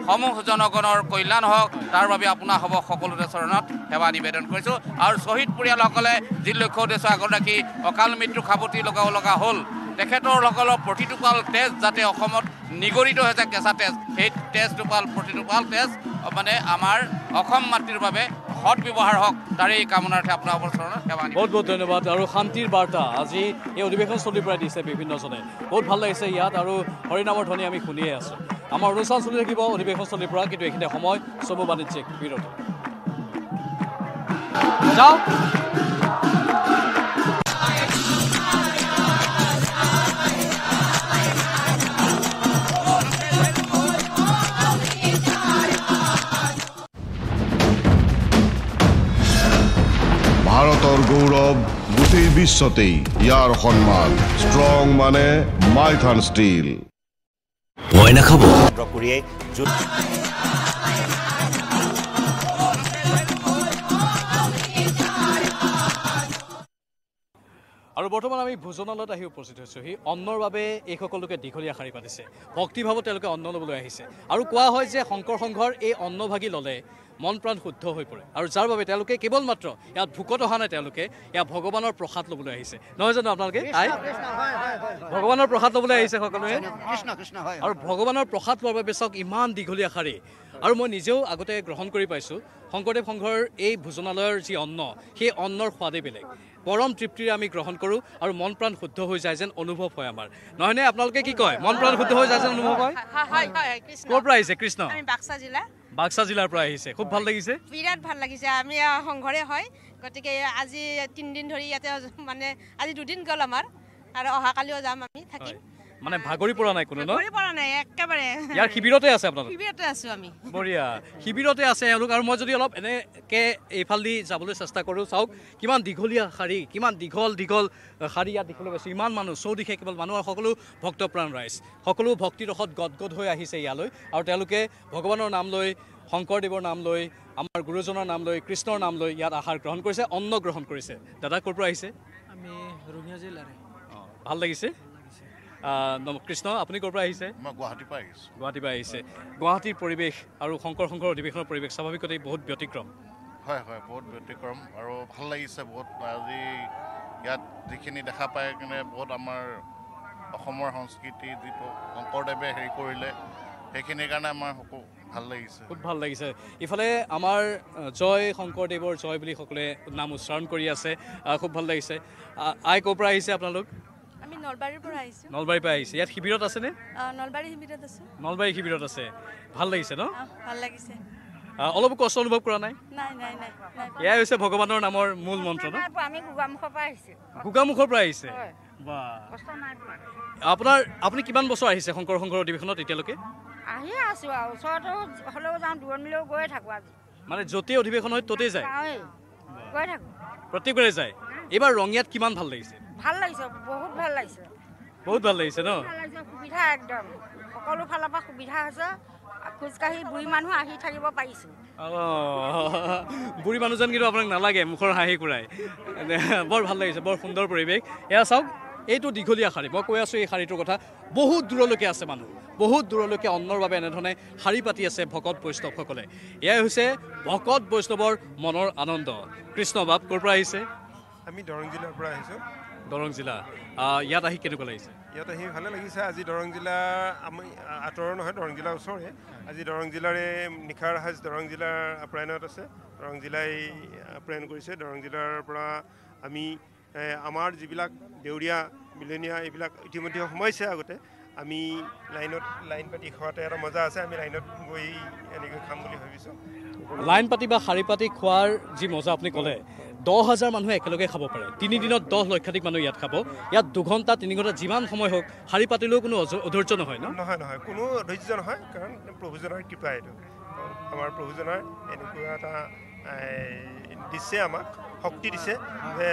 সমূহ জনগণৰ কল্যাণ হওক তাৰ বাবে আপোনাৰ হ'ব সকলোৰে চৰণত সেৱা নিবেদন কৰিছোঁ। আৰু শ্বহীদ পৰিয়ালসকলে যি লক্ষ্য উদ্দেশ্য আগত ৰাখি অকাল মৃত্যু সাৱটি লগাব লগা হ'ল তেখেতৰ সকলৰ প্ৰতিটোপাল তেজ যাতে অসমত নিগৰিত হৈছে কেঁচা তেজ। সেই তেজ টোপাল প্ৰতিটোপাল তেজ মানে আমাৰ অসম মাতৃৰ বাবে সৎ ব্যৱহাৰ হওক তাৰেই কামনাৰ্থে আপোনালোকৰ চৰণত সেৱা বহুত বহুত ধন্যবাদ আৰু শান্তিৰ বাৰ্তা। আজি এই অধিৱেশনস্থলীৰ পৰা দিছে বিভিন্নজনে। বহুত ভাল লাগিছে ইয়াত আৰু হৰিনামৰ ধ্বনি আমি শুনিয়ে আছোঁ। আমাৰ অনুষ্ঠান চলি থাকিব অধিৱেশনস্থলীৰ পৰা কিন্তু এইখিনি সময় চমু বাণিজ্যিক বিৰতি। যাওক। ভাৰতৰ গৌৰৱ গোটেই বিশ্বতেই। ইয়াৰ সন্মান ষ্ট্ৰং মানে মাইথান ষ্টীল মই নাখাব। আৰু বৰ্তমান আমি ভোজনালয়ত আহি উপস্থিত হৈছোঁ সি অন্নৰ বাবে এইসকল লোকে দীঘলীয়া শাৰী পাতিছে। ভক্তিভাৱত তেওঁলোকে অন্ন ল'বলৈ আহিছে। আৰু কোৱা হয় যে শংকৰ সংঘৰ এই অন্নভাগি ল'লে মন প্ৰাণ শুদ্ধ হৈ পৰে। আৰু যাৰ বাবে তেওঁলোকে কেৱল মাত্ৰ ইয়াত ভোকত অহা নাই তেওঁলোকে ইয়াত ভগৱানৰ প্ৰসাদ ল'বলৈ আহিছে। নহয় জানো আপোনালোকে? আই? ভগৱানৰ প্ৰসাদ ল'বলৈ আহিছে সকলোৱে? কৃষ্ণ কৃষ্ণ হয় আৰু ভগৱানৰ প্ৰসাদ লোৱাৰ বাবে চাওক ইমান দীঘলীয়া শাৰী। আৰু মই নিজেও আগতে গ্ৰহণ কৰি পাইছোঁ। শংকৰদেৱ সংঘৰ এই ভোজনালয়ৰ যি অন্ন সেই অন্নৰ সোৱাদেই বেলেগ। পৰম তৃপ্তিৰে আমি গ্ৰহণ কৰোঁ আৰু মন প্ৰাণ শুদ্ধ হৈ যায় যেন অনুভৱ হয় আমাৰ। নহয়নে? আপোনালোকে কি কয়? মন প্ৰাণ শুদ্ধ হৈ যায় যেন অনুভৱ হয় হয় হয় কৃষ্ণ। ক'ৰ পৰা আহিছে কৃষ্ণ? আমি বাক্সা জিলা। বাক্সা জিলাৰ পৰা আহিছে। খুব ভাল লাগিছে। বিৰাট ভাল লাগিছে। আমি সংঘৰে হয়। গতিকে আজি তিনিদিন ধৰি ইয়াতে মানে আজি দুদিন গ'ল আমাৰ। আৰু অহাকালিও যাম আমি থাকিম। মানে ভাগৰি পৰা নাই কোনো ন? ঘূৰি পৰা নাই একেবাৰে। ইয়াৰ শিবিৰতে আছে আপোনালোক? শিবিৰতে আছো আমি। বঢ়িয়া। শিবিৰতে আছে এওঁলোক আৰু মই যদি অলপ এনেকৈ এইফালেদি যাবলৈ চেষ্টা কৰোঁ চাওক কিমান দীঘলীয়া শাৰী কিমান দীঘল দীঘল শাৰী ইয়াত দেখিবলৈ পাইছোঁ। ইমান মানুহ চৌদিশে কেৱল মানুহৰ সকলো ভক্তপ্ৰাণ ৰাইজ। সকলো ভক্তিৰসত গদগদ হৈ আহিছে ইয়ালৈ। আৰু তেওঁলোকে ভগৱানৰ নাম লৈ শংকৰদেৱৰ নাম লৈ আমাৰ গুৰুজনৰ নাম লৈ কৃষ্ণৰ নাম লৈ ইয়াত আহাৰ গ্ৰহণ কৰিছে অন্ন গ্ৰহণ কৰিছে। দাদা ক'ৰ পৰা আহিছে? আমি ৰঙিয়া জিলাৰে। ভাল লাগিছে? কৃষ্ণ আপুনি ক'ৰ পৰা আহিছে? মই গুৱাহাটীৰ পৰা আহিছোঁ। গুৱাহাটীৰ পৰা আহিছে। গুৱাহাটীৰ পৰিৱেশ আৰু শংকৰ সংঘৰ অধিৱেশনৰ পৰিৱেশ স্বাভাৱিকতেই বহুত ব্যতিক্ৰম। হয় হয় বহুত ব্যতিক্ৰম আৰু ভাল লাগিছে বহুত। আজি ইয়াত যিখিনি দেখা পাই কিনে বহুত আমাৰ অসমৰ সংস্কৃতি যিটো শংকৰদেৱে হেৰি কৰিলে সেইখিনিৰ কাৰণে আমাৰ সকলো ভাল লাগিছে। খুব ভাল লাগিছে। ইফালে আমাৰ জয় শংকৰদেৱৰ জয় বুলি সকলোৱে নাম উচ্চাৰণ কৰি আছে। খুব ভাল লাগিছে। আই ক'ৰ পৰা আহিছে আপোনালোক? নলবাৰীৰ পৰা আহিছোঁ। নলবাৰীৰ পৰা আহিছে। ইয়াত শিবিৰত আছেনে? আহ, নলবাৰী শিবিৰত আছোঁ। নলবাৰী শিবিৰত আছে। ভাল লাগিছে ন? আহ, ভাল লাগিছে। আহ, অলপো কষ্ট অনুভৱ কৰা নাই? নাই নাই নাই নাই এয়াই হৈছে ভগৱানৰ নামৰ মূল মন্ত্ৰ ন? আমি গোগামুখৰ পৰা আহিছোঁ। গোগামুখৰ পৰা আহিছে? আপোনাৰ আপুনি কিমান বছৰ আহিছে শংকৰ সংঘৰ অধিৱেশনত এতিয়ালৈকে? আহিয়ে আছোঁ আৰু ওচৰতো হ'লেও যাওঁ দূৰণিলৈও গৈয়ে থাকোঁ আজি। মানে য'তেই অধিৱেশন হয় ত'তেই যায়? গৈ থাকোঁ। প্ৰত্যেকবাৰে যায়? এইবাৰ ৰঙিয়াত কিমান ভাল লাগিছে? ভাল লাগিছে বহুত ভাল লাগিছে। বহুত ভাল লাগিছে ন? সুবিধা একদম। সকলো ফালৰ পৰা সুবিধা হৈছে খোজকাঢ়ি বুঢ়ী মানুহ আহি থাকিব পাৰিছোঁ। বুঢ়ী মানুহজন কিন্তু আপোনাক নালাগে মুখৰ হাঁহি কুৰাই বৰ ভাল লাগিছে বৰ সুন্দৰ পৰিৱেশ। এয়া চাওক এইটো দীঘলীয়া শাৰী। মই কৈ আছোঁ এই শাৰীটোৰ কথা। বহুত দূৰলৈকে আছে মানুহ। বহুত দূৰলৈকে অন্নৰ বাবে এনেধৰণে শাৰী পাতি আছে ভকত বৈষ্ণৱসকলে। এয়াই হৈছে ভকত বৈষ্ণৱৰ মনৰ আনন্দ। কৃষ্ণ বাপ ক'ৰ পৰা আহিছে? আমি দৰং জিলাৰ পৰা আহিছোঁ। দৰং জিলা। ইয়াত আহি কেনেকুৱা লাগিছে? ইয়াত আহি ভালে লাগিছে। আজি দৰং জিলা আমি আঁতৰৰ নহয় দৰং জিলাৰ ওচৰৰে আজি দৰং জিলাৰে নিশাৰ সাজ দৰং জিলাৰ আপ্ৰায়ণত আছে। দৰং জিলাই আপ্ৰায়ণ কৰিছে। দৰং জিলাৰ পৰা আমি আমাৰ যিবিলাক দেউৰীয়া মিলনীয়া এইবিলাক ইতিমধ্যে সোমাইছে আগতে। আমি লাইনত লাইন পাতি খোৱাতে এটা মজা আছে। আমি লাইনত গৈ এনেকৈ খাম বুলি ভাবিছোঁ। লাইন পাতি বা শাৰী পাতি খোৱাৰ যি মজা আপুনি ক'লে দহ হাজাৰ মানুহে একেলগে খাব পাৰে। তিনিদিনত দহ লক্ষাধিক মানুহ ইয়াত খাব। ইয়াত দুঘণ্টা তিনি ঘণ্টা যিমান সময় হওক শাৰী পাতিলেও কোনো অধৈৰ্য নহয় নহয় নহয় কোনো ধৈৰ্য নহয় কাৰণ প্ৰভুজনাৰ কৃপা এইটো। আমাৰ প্ৰভুজনাৰ এনেকুৱা এটা দিছে আমাক শক্তি দিছে যে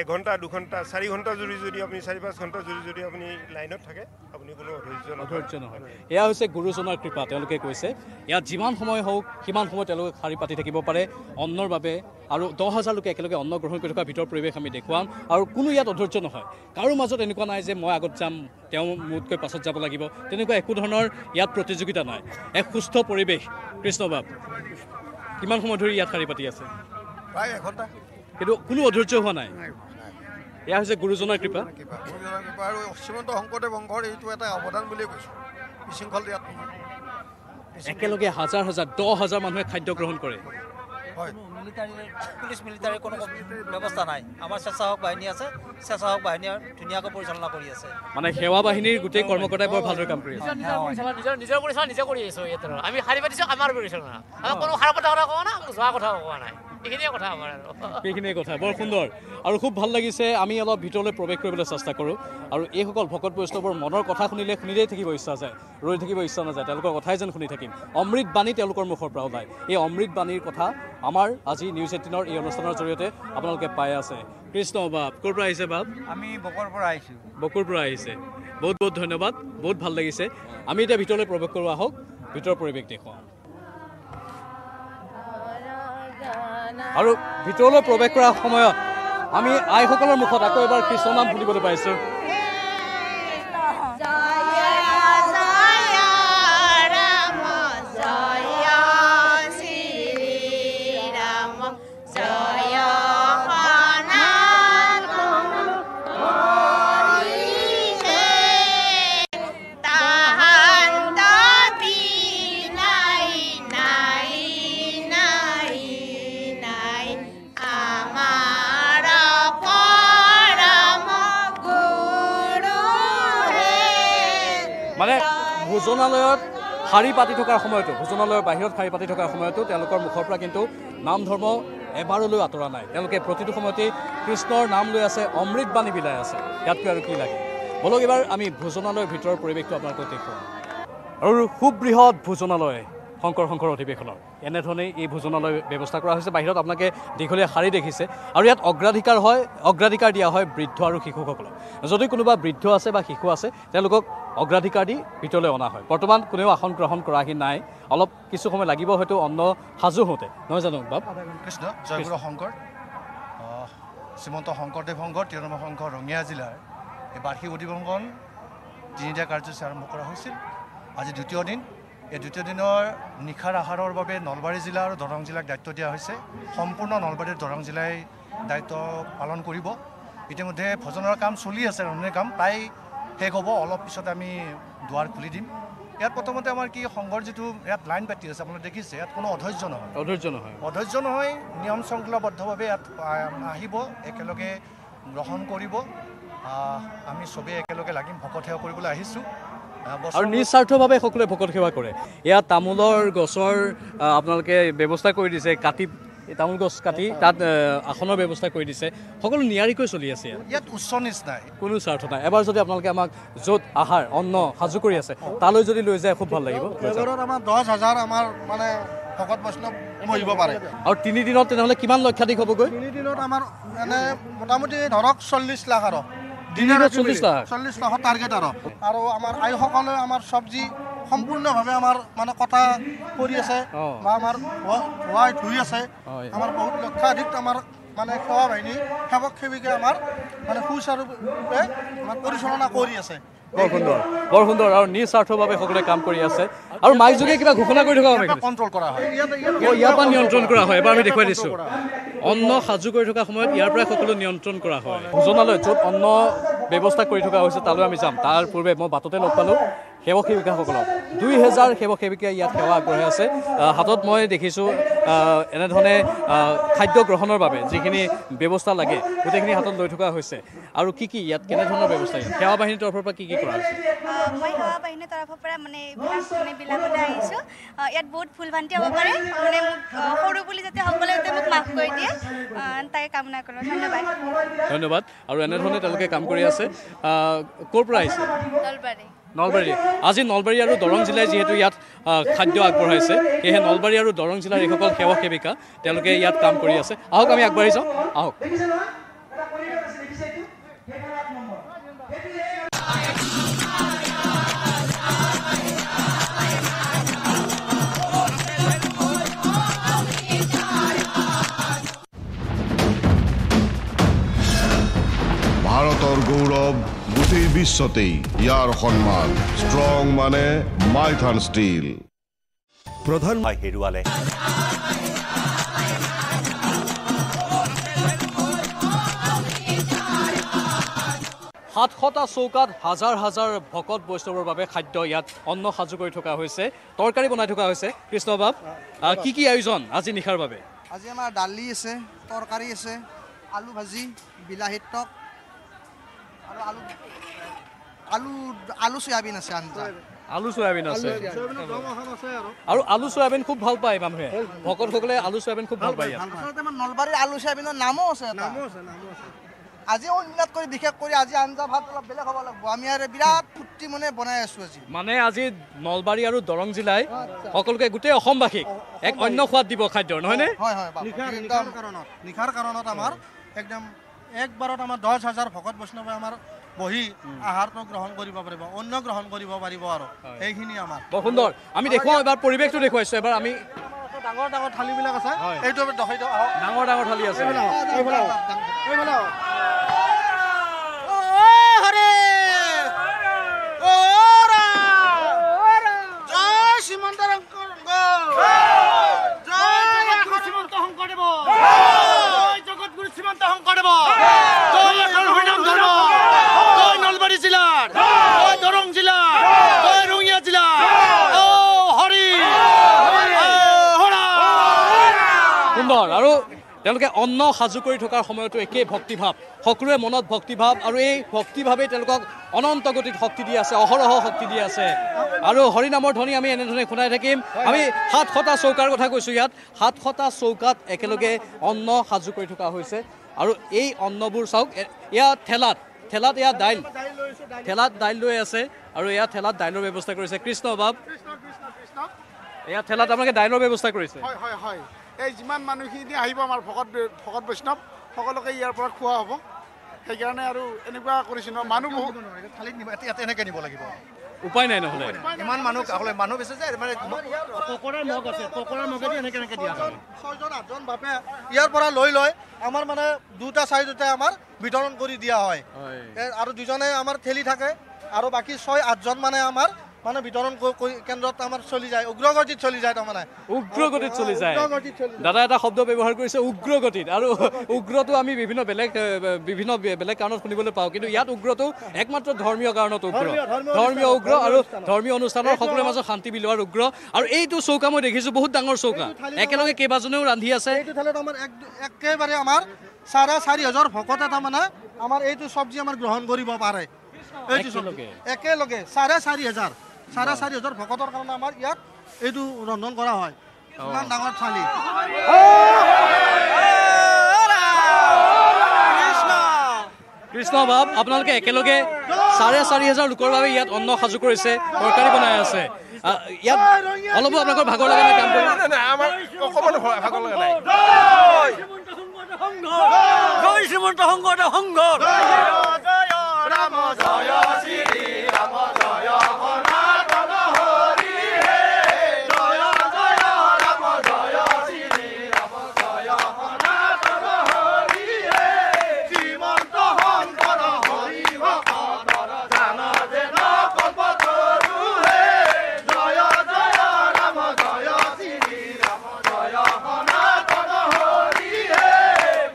এঘণ্টা দুঘণ্টা চাৰি ঘণ্টা জুৰি যদি আপুনি চাৰি পাঁচ ঘণ্টা জুৰি যদি আপুনি লাইনত থাকে আপুনি কোনো অধৈৰ্য নহয়। অধৈৰ্য নহয়। এয়া হৈছে গুৰুজনাৰ কৃপা তেওঁলোকে কৈছে ইয়াত যিমান সময় হওক সিমান সময় তেওঁলোকে শাৰী পাতি থাকিব পাৰে অন্নৰ বাবে আৰু দহ হাজাৰ লোকে একেলগে অন্ন গ্ৰহণ কৰি থকা ভিতৰ পৰিৱেশ আমি দেখুৱাম আৰু কোনো ইয়াত অধৈৰ্য নহয়। কাৰো মাজত এনেকুৱা নাই যে মই আগত যাম তেওঁ মোতকৈ পাছত যাব লাগিব তেনেকুৱা একো ধৰণৰ ইয়াত প্ৰতিযোগিতা নাই। এক সুস্থ পৰিৱেশ। কৃষ্ণবাব কিমান সময় ধৰি ইয়াত শাৰী পাতি আছে? প্ৰায় এঘণ্টা। কিন্তু কোনো অধৈৰ্য হোৱা নাই? এয়া হৈছে গুৰুজনাৰ কৃপা। গুৰুজনাৰ কৃপা আৰু শ্ৰীমন্ত শংকৰদেৱ বংশৰ এইটো এটা অৱদান বুলিয়ে কৈছোঁ। বিশৃংখল ইয়াত একেলগে হাজাৰ হাজাৰ দহ হাজাৰ মানুহে খাদ্য গ্ৰহণ কৰে। হয়। মিলিটাৰী পুলিচ মিলিটাৰী কোনো ব্যৱস্থা নাই। আমাৰ স্বেচ্ছাসেৱক বাহিনী আছে স্বেচ্ছাসেৱক বাহিনীয়ে ধুনীয়াকৈ পৰিচালনা কৰি আছে। মানে সেৱা বাহিনীৰ গোটেই কৰ্মকৰ্তাই বৰ ভালদৰে কাম কৰি আছে। নিজৰ নিজৰ পৰিচালনা নিজে কৰি আছো ইয়াত আমি শাৰী পাতিছো আমাৰ পৰিচালনা। আমাৰ কোনো সাৰ কথা কথা কোৱা নাই যোৱা কথা কোৱা নাই। এইখিনিয়ে কথা আমাৰ আৰু। সেইখিনিয়ে কথা বৰ সুন্দৰ। আৰু খুব ভাল লাগিছে আমি অলপ ভিতৰলৈ প্ৰৱেশ কৰিবলৈ চেষ্টা কৰোঁ। আৰু এইসকল ভকত বৈষ্ণৱৰ মনৰ কথা শুনিলে শুনিলেই থাকিব ইচ্ছা যায় ৰৈ থাকিব ইচ্ছা নাযায়। তেওঁলোকৰ কথাই যেন শুনি থাকিম। অমৃত বাণী তেওঁলোকৰ মুখৰ পৰা ওলায়। এই অমৃত বাণীৰ কথা আমাৰ আজি নিউজ এইটিনৰ এই অনুষ্ঠানৰ জৰিয়তে আপোনালোকে পাই আছে। কৃষ্ণ বাপ ক'ৰ পৰা আহিছে বাপ? আমি বকৰ পৰা আহিছোঁ। বকুৰ পৰা আহিছে। বহুত বহুত ধন্যবাদ বহুত ভাল লাগিছে। আমি এতিয়া ভিতৰলৈ প্ৰৱেশ কৰোঁ আহক। ভিতৰৰ পৰিৱেশ দেখুৱাওঁ। আৰু ভিতৰলৈ প্ৰৱেশ কৰাৰ সময়ত আমি আইসকলৰ মুখত আকৌ এবাৰ কৃষ্ণ নাম শুনিবলৈ পাইছোঁ। মানে ভোজনালয়ত শাৰী পাতি থকাৰ সময়তো, ভোজনালয়ৰ বাহিৰত শাৰী পাতি থকাৰ সময়তো তেওঁলোকৰ মুখৰ পৰা কিন্তু নাম ধৰ্ম এবাৰলৈও আঁতৰা নাই। তেওঁলোকে প্ৰতিটো সময়তেই কৃষ্ণৰ নাম লৈ আছে অমৃত বাণী বিলাই আছে। ইয়াতকৈ আৰু কি লাগে? বলক এইবাৰ আমি ভোজনালয়ৰ ভিতৰৰ পৰিৱেশটো আপোনালোকক দেখুৱাওঁ। আৰু সুবৃহৎ ভোজনালয়। শংকৰ শংকৰ অধিৱেশনৰ। এনেধৰণেই এই ভোজনালয় ব্যৱস্থা কৰা হৈছে। বাহিৰত আপোনালোকে দীঘলীয়া শাৰী দেখিছে। আৰু ইয়াত অগ্ৰাধিকাৰ হয় অগ্ৰাধিকাৰ দিয়া হয় বৃদ্ধ আৰু শিশুসকলক। যদি কোনোবা বৃদ্ধ আছে বা শিশু আছে তেওঁলোকক অগ্ৰাধিকাৰ দি ভিতৰলৈ অনা হয়। বৰ্তমান কোনেও আসন গ্ৰহণ কৰাহি নাই। অলপ কিছু সময় লাগিব হয়তো অন্ন সাজু হওঁতে। নহয় জানো বাপ? কৃষ্ণ জয়গুৰু শংকৰ। শ্ৰীমন্ত শংকৰদেৱ শংকৰ তিৰুনাম শংকৰ ৰঙিয়া জিলাৰ এই বাৰ্ষিক অধিৱেশন তিনিটা কাৰ্যসূচী আৰম্ভ কৰা হৈছিল। আজি দ্বিতীয় দিন। এই দ্বিতীয় দিনৰ নিশাৰ আহাৰৰ বাবে নলবাৰী জিলা আৰু দৰং জিলাক দায়িত্ব দিয়া হৈছে। সম্পূৰ্ণ নলবাৰীৰ দৰং জিলাই দায়িত্ব পালন কৰিব। ইতিমধ্যে ভোজনৰ কাম চলি আছে ৰন্ধনীৰ কাম প্ৰায় শেষ হ'ব অলপ পিছতে আমি দুৱাৰ খুলি দিম। ইয়াত প্ৰথমতে আমাৰ কি সংঘৰ যিটো ইয়াত লাইন পাতি আছে আপোনালোকে দেখিছে ইয়াত কোনো অধৈৰ্য নহয়। অধৈৰ্য নহয়। অধৈৰ্য নহয় নিয়ম শৃংখলাবদ্ধভাৱে ইয়াত আহ, আহিব একেলগে গ্ৰহণ কৰিব। আমি চবেই একেলগে লাগিম ভকত সেৱা কৰিবলৈ আহিছোঁ। আহ, আৰু নিস্বাৰ্থভাৱে সকলোৱে ভকত সেৱা কৰে। ইয়াত তামোলৰ গছৰ আপোনালোকে ব্যৱস্থা কৰি দিছে কাটি তামোল গছ কাটি তাত আসনৰ ব্যৱস্থা কৰি দিছে। সকলো নিয়াৰিকৈ চলি আছে ইয়াত। উচ্চ নিচ নাই কোনো স্বাৰ্থ নাই। এবাৰ যদি আপোনালোকে আমাক য'ত আহাৰ অন্ন সাজু কৰি আছে তালৈ যদি লৈ যায় খুব ভাল লাগিব। আমাৰ দহ হাজাৰ আমাৰ মানে ভকত বৈষ্ণৱ বহিব পাৰে। আৰু তিনিদিনত তেনেহ'লে কিমান লক্ষাধিক হ'বগৈ? তিনিদিনত আমাৰ এনে মোটামুটি ধৰক চল্লিছ লাখ আৰু। তিনিদিনত 40 লাখ? চল্লিছ লাখৰ টাৰ্গেট আৰু। আৰু আমাৰ আইসকলে আমাৰ চব্জি সম্পূৰ্ণভাৱে আমাৰ মানে কটা কৰি আছে বা আমাৰ ধোৱাই ধুই আছে। আমাৰ বহুত লক্ষাধিক আমাৰ মানে সেৱা বাহিনী সেৱক সেৱিকে আমাৰ মানে সুচাৰুৰূপে আমাৰ পৰিচালনা কৰি আছে। বৰ সুন্দৰ বৰ সুন্দৰ আৰু নিস্বাৰ্থৰ বাবে সকলোৱে কাম কৰি আছে। আৰু মাইক যোগে কিবা ঘোষণা কৰি থকা কণ্ট্ৰল কৰা হয়। ইয়াৰ পৰা নিয়ন্ত্ৰণ কৰা হয় এবাৰ আমি দেখুৱাই দিছোঁ। অন্ন সাজু কৰি থকা সময়ত ইয়াৰ পৰাই সকলো নিয়ন্ত্ৰণ কৰা হয়। ভোজনালয় য'ত অন্ন ব্যৱস্থা কৰি থকা হৈছে তালৈ আমি যাম। তাৰ পূৰ্বে মই বাটতে লগ পালোঁ। সেৱক সেৱিকাসকলক দুই হেজাৰ সেৱক সেৱিকাই ইয়াত সেৱা আগবঢ়াই আছে। হাতত মই দেখিছোঁ এনেধৰণে খাদ্য গ্ৰহণৰ বাবে যিখিনি ব্যৱস্থা লাগে গোটেইখিনি হাতত লৈ থকা হৈছে। আৰু কি কি ইয়াত কেনেধৰণৰ ব্যৱস্থা ইয়াত সেৱা বাহিনীৰ তৰফৰ পৰা কি কি কৰা হৈছে? মই সেৱা বাহিনীৰ তৰফৰ পৰা মানে এইবিলাক মানে বিলাবলৈ আহিছোঁ। আহ, ইয়াত বহুত ভুল ভ্ৰান্তি হ'ব পাৰে। মানে মোক সৰু বুলি যাতে সকলোৱে যাতে মোক মাফ কৰি দিয়ে। তাকে কামনা কৰোঁ। ধন্যবাদ। ধন্যবাদ। আৰু এনেধৰণে তেওঁলোকে কাম কৰি আছে। ক'ৰ পৰা আহিছে? নলবাৰী। নলবাৰী। আজি নলবাৰী আৰু দৰং জিলাই যিহেতু ইয়াত খাদ্য আগবঢ়াইছে, সেয়েহে নলবাৰী আৰু দৰং জিলাৰ এইসকল সেৱক সেৱিকা তেওঁলোকে ইয়াত কাম কৰি আছে। আহক, আমি আগবাঢ়ি যাওঁ। আহক। ভাৰতৰ গৌৰৱ গোটেই বিশ্বতেই ইয়াৰ সন্মান ষ্ট্ৰং মানে মাইথান ষ্টীল প্ৰধান হেৰুৱালে। সাতশটা চৌকাত হাজাৰ হাজাৰ ভকত বৈষ্ণৱৰ বাবে খাদ্য ইয়াত অন্ন সাজু কৰি থকা হৈছে তৰকাৰী বনাই থকা হৈছে। কৃষ্ণবাব কি কি আয়োজন আজি নিশাৰ বাবে? আজি আমাৰ দালি আছে তৰকাৰী আছে আলু ভাজি বিলাহীৰ টক আৰু আলু আলু আলু চয়াবিন আছে আঞ্জা আলু চয়াবিন আৰু। আৰু আলু চয়াবিন খুব ভাল পায় মানুহে। ভকতসকলে আলু চয়াবিন খুব ভাল পায় নলবাৰীৰ আলু চয়াবিনৰ নামো আছে নামো আছে নামো আছে। আজি অন্যাত কৰি বিশেষ কৰি আজি আঞ্জা ভাত অলপ বেলেগ হ'ব লাগিব। আমি আৰু বিৰাট ফূৰ্তি মানে বনাই আছোঁ আজি। মানে আজি নলবাৰী আৰু দৰং জিলাই সকলোকে গোটেই অসমবাসীক এক অন্য সোৱাদ দিব খাদ্যৰ নহয়নে? হয় হয় নিশাৰ কাৰণত নিশাৰ কাৰণত আমাৰ একদম একবাৰত আমাৰ দহ হাজাৰ ভকত বৈষ্ণৱে আমাৰ বহি আহাৰটো গ্ৰহণ কৰিব পাৰিব অন্য গ্ৰহণ কৰিব পাৰিব আৰু সেইখিনি আমাৰ বৰ সুন্দৰ আমি দেখুৱাওঁ এবাৰ পৰিৱেশটো দেখুৱাইছোঁ এবাৰ আমি ডাঙৰ ডাঙৰ থালিবিলাক আছে এইটো দেখাই দিওঁ ডাঙৰ ডাঙৰ থালি আছে জয় শ্ৰীমন্ত শংকৰদেৱ এখন হৰিনাম ধৰ্ম জয় নলবাৰী জিলাৰ জয় দৰং জিলা জয় ৰঙিয়া জিলা অ হৰি সুন্দৰ আৰু তেওঁলোকে অন্ন সাজু কৰি থকাৰ সময়তো একেই ভক্তিভাৱ। সকলোৰে মনত ভক্তিভাৱ আৰু এই ভক্তিভাৱেই তেওঁলোকক অনন্ত গতিত শক্তি দি আছে অহৰহ শক্তি দি আছে। আৰু হৰিনামৰ ধ্বনি আমি এনেধৰণে শুনাই থাকিম। আমি সাতশটা চৌকাৰ কথা কৈছোঁ ইয়াত। সাতশটা চৌকাত একেলগে অন্ন সাজু কৰি থকা হৈছে। আৰু এই অন্নবোৰ চাওক এয়া ঠেলাত ঠেলাত এয়া দাইল। ঠেলাত দাইল লৈ আছে আৰু এয়া ঠেলাত দাইলৰ ব্যৱস্থা কৰিছে। কৃষ্ণ বাব। এয়া ঠেলাত আপোনালোকে দাইলৰ ব্যৱস্থা কৰিছে। হয় হয় হয়। এই যিমান মানুহখিনি আহিব আমাৰ ভকত ভকত বৈষ্ণৱ সকলোকে ইয়াৰ পৰা খোৱা হ'ব। সেইকাৰণে আৰু এনেকুৱা কৰিছোঁ ন মানুহ বহুত থালিত নিব ইয়াতে এনেকৈ নিব লাগিব। উপায় নাই নহ'লে। ইমান মানুহ হ'লে মানুহ বেছি যে মানে ককৰাৰ মগ আছে ককৰাৰ মগেদি এনেকৈ এনেকৈ দিয়া হয়। ছয়জন আঠজন বাপে ইয়াৰ পৰা লৈ লৈ আমাৰ মানে দুটা চাৰিটা আমাৰ বিতৰণ কৰি দিয়া হয়। আৰু দুজনে আমাৰ ঠেলি থাকে আৰু বাকী ছয় আঠজন মানে আমাৰ মানে বিতৰণ ক- কৰি কেন্দ্ৰত আমাৰ চলি যায় উগ্ৰগতিত চলি যায় তাৰমানে। উগ্ৰগতিত চলি যায়। দাদা এটা শব্দ ব্যৱহাৰ কৰিছে উগ্ৰগতিত। আৰু উগ্ৰটো আমি বিভিন্ন বেলেগ বিভিন্ন বেলেগ কাৰণত শুনিবলৈ পাওঁ। কিন্তু ইয়াত উগ্ৰটো একমাত্ৰ ধৰ্মীয় কাৰণত উগ্ৰ। ধৰ্মীয়- ধৰ্মীয় ধৰ্মীয় উগ্ৰ অনুষ্ঠানত, আৰু। ধৰ্মীয় অনুষ্ঠানৰ সকলোৰে মাজত শান্তি বিলোৱাৰ উগ্ৰ। আৰু এইটো চৌকা মই দেখিছোঁ বহুত ডাঙৰ চৌকা। একেলগে কেইবাজনেও ৰান্ধি আছে। এইটো থালত আমাৰ এক একেবাৰে আমাৰ চাৰে চাৰি হাজাৰ ভকতে তাৰমানে আমাৰ এইটো চব্জি আমাৰ গ্ৰহণ কৰিব পাৰে। এইটো? একেলগে চাৰে চাৰি হাজাৰ। চাৰে চাৰি হাজাৰ ভকতৰ কাৰণে আমাৰ ইয়াত এইটো ৰন্ধন কৰা হয় ইমান ডাঙৰ থালি কৃষ্ণ বাব আপোনালোকে একেলগে চাৰে চাৰি হাজাৰ লোকৰ বাবে ইয়াত অন্ন সাজু কৰিছে তৰকাৰী বনাই আছে ইয়াত অলপো আপোনালোকৰ ভাগৰ লগা নাই কাম কৰি আমাৰ অকণমান ভাগৰ লগা নাই জয় শ্ৰীমন্ত শংকৰদেৱ সংঘ ৰাম জয় শ্ৰী ৰাম জয় সনাতন হৰি হে জয় জয় ৰাম জয় শ্ৰী ৰাম জয় সনাতন হৰি হে শ্ৰীমন্ত শংকৰ হৰি ভকতৰ জান যেন কল্পতৰু হে জয় জয় ৰাম জয় শ্ৰী ৰাম জয় সনাতন হৰি হে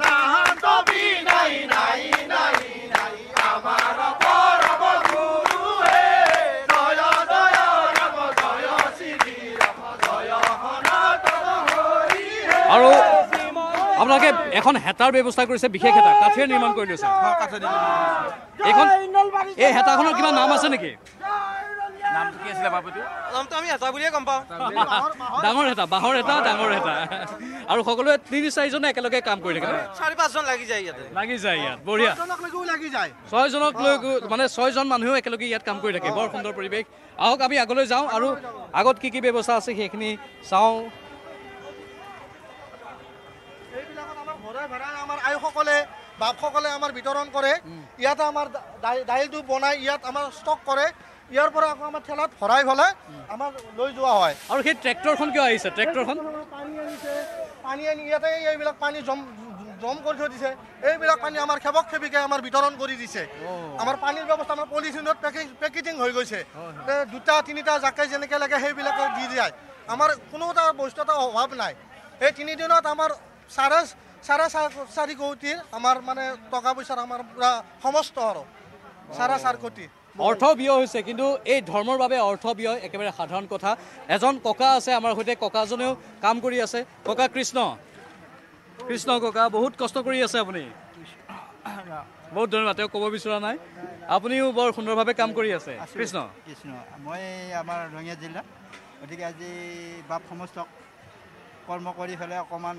তাহান্ত বিনাই নাই নাই নাই আমাৰ পৰম গুৰু হে জয় জয় ৰাম জয় শ্ৰী ৰাম জয় সনাতন হৰি হে আৰু আপোনালোকে এখন হেতাৰ ব্যৱস্থা কৰিছে বিশেষ হেতা। কাঠেৰে নিৰ্মাণ কৰি লৈছে। এইখন এই হেতাখনৰ কিবা নাম আছে নেকি? ডাঙৰ হেতা বাঁহৰ হেতা ডাঙৰ হেতা। আৰু সকলোৱে তিনি চাৰিজনে একেলগে কাম কৰি থাকে? চাৰি পাঁচজন লাগি যায় ইয়াতে। লাগি যায় ইয়াত বঢ়িয়া। ছয়জনক লৈ গৈ- মানে ছয়জন মানুহেও একেলগে ইয়াত কাম কৰি থাকে। বৰ সুন্দৰ পৰিৱেশ। আহক আমি আগলৈ যাওঁ আৰু আগত কি কি ব্যৱস্থা আছে সেইখিনি চাওঁ। আমাৰ আইসকলে বাপসকলে আমাৰ বিতৰণ কৰে। ইয়াতে আমাৰ দাই- দাইলটো বনাই ইয়াত আমাৰ ষ্টক কৰে। ইয়াৰ পৰা আকৌ আমাৰ ঠেলাত ভৰাই পেলাই আমাৰ লৈ যোৱা হয়। আৰু সেই ট্ৰেক্টৰখন কিয় আহিছে? ট্ৰেক্টৰখন? পানী আনিছে পানী আনি ইয়াতে এইবিলাক পানী জম জম কৰি থৈ দিছে। এইবিলাক পানী আমাৰ খেবক খেবিকে আমাৰ বিতৰণ কৰি দিছে। আমাৰ পানীৰ ব্যৱস্থা আমাৰ পলিথিনত পেকিং পেকেজিং হৈ গৈছে। দুটা তিনিটা জাকে যেনেকৈ লাগে সেইবিলাক দি যায়। আমাৰ কোনো এটা বস্তু এটা অভাৱ নাই। এই তিনিদিনত আমাৰ চাৰে চাৰে চা- চাৰি কোটিৰ আমাৰ মানে টকা পইচাৰ আমাৰ পূৰা সমস্ত আৰু। চাৰে চাৰি কোটি। অৰ্থ ব্যয় হৈছে কিন্তু এই ধৰ্মৰ বাবে অৰ্থ ব্যয় একেবাৰে সাধাৰণ কথা। এজন ককা আছে আমাৰ সৈতে ককাজনেও কাম কৰি আছে। ককা কৃষ্ণ। কৃষ্ণ ককা বহুত কষ্ট কৰি আছে আপুনি। বহুত ধন্যবাদ তেওঁ ক'ব বিচৰা নাই। আপুনিও বৰ সুন্দৰভাৱে কাম কৰি আছে কৃষ্ণ। কৃষ্ণ। মই আমাৰ ৰঙিয়া জিলা গতিকে আজি বাপ সমস্তক কৰ্ম কৰি পেলাই অকণমান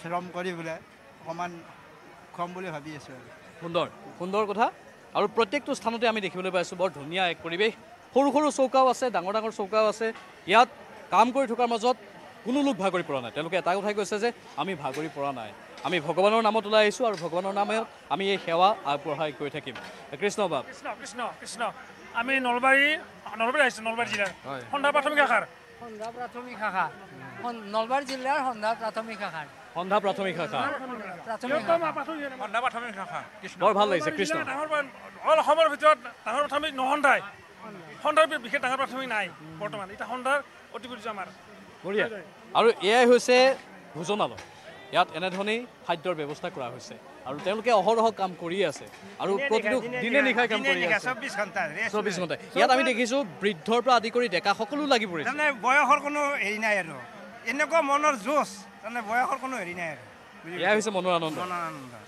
শ্ৰম কৰি পেলাই অকণমান খুৱাম বুলি ভাবি আছোঁ আৰু। সুন্দৰ সুন্দৰ কথা। আৰু প্ৰত্যেকটো স্থানতে আমি দেখিবলৈ পাইছোঁ বৰ ধুনীয়া এক পৰিৱেশ। সৰু সৰু চৌকাও আছে ডাঙৰ ডাঙৰ চৌকাও আছে। ইয়াত কাম কৰি থকাৰ মাজত কোনো লোক ভাগৰি পৰা নাই। তেওঁলোকে এটা কথাই কৈছে যে আমি ভাগৰি পৰা নাই। আমি ভগৱানৰ নামত ওলাই আহিছোঁ আৰু ভগৱানৰ নামত আমি এই সেৱা আগবঢ়াই গৈ থাকিম। কৃষ্ণ বাপ। কৃষ্ণ কৃষ্ণ কৃষ্ণ। আমি নলবাৰী নলবাৰী আহিছোঁ নলবাৰী জিলাৰ। হয়। সন্ধ্যা প্ৰাথমিক আশাৰ সন্ধ্যা প্ৰাথমিক শাখা। নলবাৰী জিলাৰ সন্ধ্যা প্ৰাথমিক শাখাৰ। সন্ধ্যা প্ৰাথমিক শাখা। সন্ধ্যা প্ৰাথমিক শাখা প্ৰাথমিক শাখা বৰ ভাল লাগিছে কৃষ্ণ। অল অসমৰ ভিতৰত ডাঙৰ প্ৰাথমিক নহন্ধাই সন্ধাৰ বিশেষ ডাঙৰ প্ৰাথমিক নাই বৰ্তমান। এতিয়া সন্ধাৰ অতি পৰিচয় আমাৰ। বঢ়িয়া। আৰু এয়াই হৈছে ভোজনালয়। ইয়াত এনেধৰণেই খাদ্যৰ ব্যৱস্থা কৰা হৈছে। আৰু তেওঁলোকে অহৰহ কাম কৰি আছে। আৰু প্ৰতিটো দিনে নিশাই কাম কৰি আছে। চৌব্বিছ ঘণ্টা ইয়াত আমি দেখিছোঁ বৃদ্ধৰ পৰা আদি কৰি ডেকা সকলো লাগি পৰিছে। বয়সৰ কোনো হেৰি নাই আৰু। এনেকুৱা মনৰ জোচ তাৰমানে বয়সৰ কোনো হেৰি নাই আৰু। এয়াই হৈছে মনৰ আনন্দ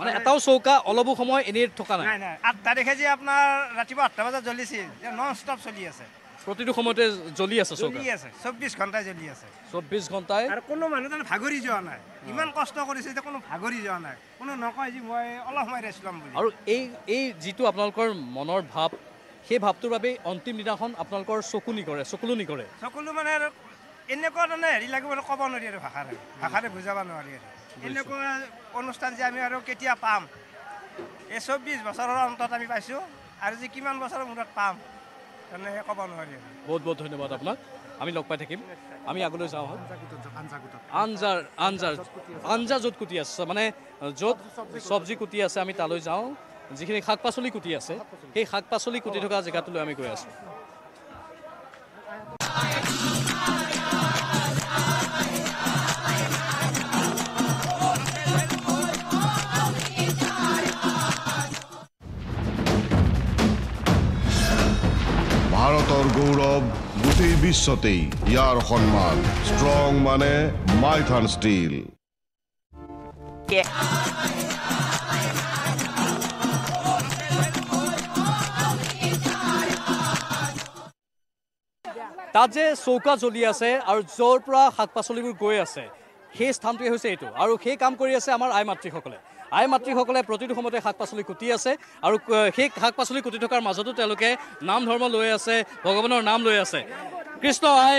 মানে এটাও চৌকা অলপো সময় এনেই থকা নাই। আঠ তাৰিখে যে আপোনাৰ ৰাতিপুৱা আঠটা বজাত জ্বলিছিল নন ষ্টপ চলি আছে। প্ৰতিটো সময়তে জ্বলি আছে জ্বলি আছে চৌব্বিছ ঘণ্টাই জ্বলি আছে। চৌব্বিছ ঘণ্টাই। আৰু কোনো মানুহ তাৰমানে ভাগৰি যোৱা নাই। ইমান কষ্ট কৰিছে যে কোনো ভাগৰি যোৱা নাই। কোনো নকয় যে মই অলপ সময় ৰেষ্ট ল'ম বুলি। আৰু এই এই যিটো আপোনালোকৰ মনৰ ভাৱ সেই ভাৱটোৰ বাবেই অন্তিম দিনাখন আপোনালোকৰ চকুনি কৰে চকুলনি কৰে। সকলো মানে এনেকুৱা তাৰমানে হেৰি লাগিব আৰু ক'ব নোৱাৰি আৰু ভাষাৰে। ভাষাৰে বুজাব নোৱাৰি আৰু। এনেকুৱা অনুষ্ঠান যে আমি আৰু কেতিয়া পাম? এই চৌব্বিছ বছৰৰ অন্তত আমি পাইছোঁ। আৰু যে কিমান বছৰৰ মূৰত পাম? তাৰমানে ক'ব নোৱাৰি আৰু। বহুত বহুত ধন্যবাদ আপোনাক। আমি লগ পাই থাকিম। আমি আগলৈ যাওঁ। আঞ্জাৰ আঞ্জাৰ আঞ্জা য'ত কুটি আছে মানে য'ত চব্জি কুটি আছে আমি তালৈ যাওঁ। যিখিনি শাক পাচলি কুটি আছে সেই শাক পাচলি কুটি থকা জেগাটোলৈ আমি গৈ আছোঁ। গোটেই বিশ্বতেই ইয়াৰ সন্মান ষ্ট্ৰং মানে মাইথান ষ্টীল তাত যে চৌকা জ্বলি আছে আৰু য'ৰ পৰা শাক পাচলিবোৰ গৈ আছে সেই স্থানটোৱে হৈছে এইটো। আৰু সেই কাম কৰি আছে আমাৰ আই মাতৃসকলে। আই মাতৃসকলে প্ৰতিটো সময়তে শাক পাচলি কুটি আছে আৰু সেই শাক পাচলি কুটি থকাৰ মাজতো তেওঁলোকে নাম ধৰ্ম লৈ আছে ভগৱানৰ নাম লৈ আছে। কৃষ্ণ আই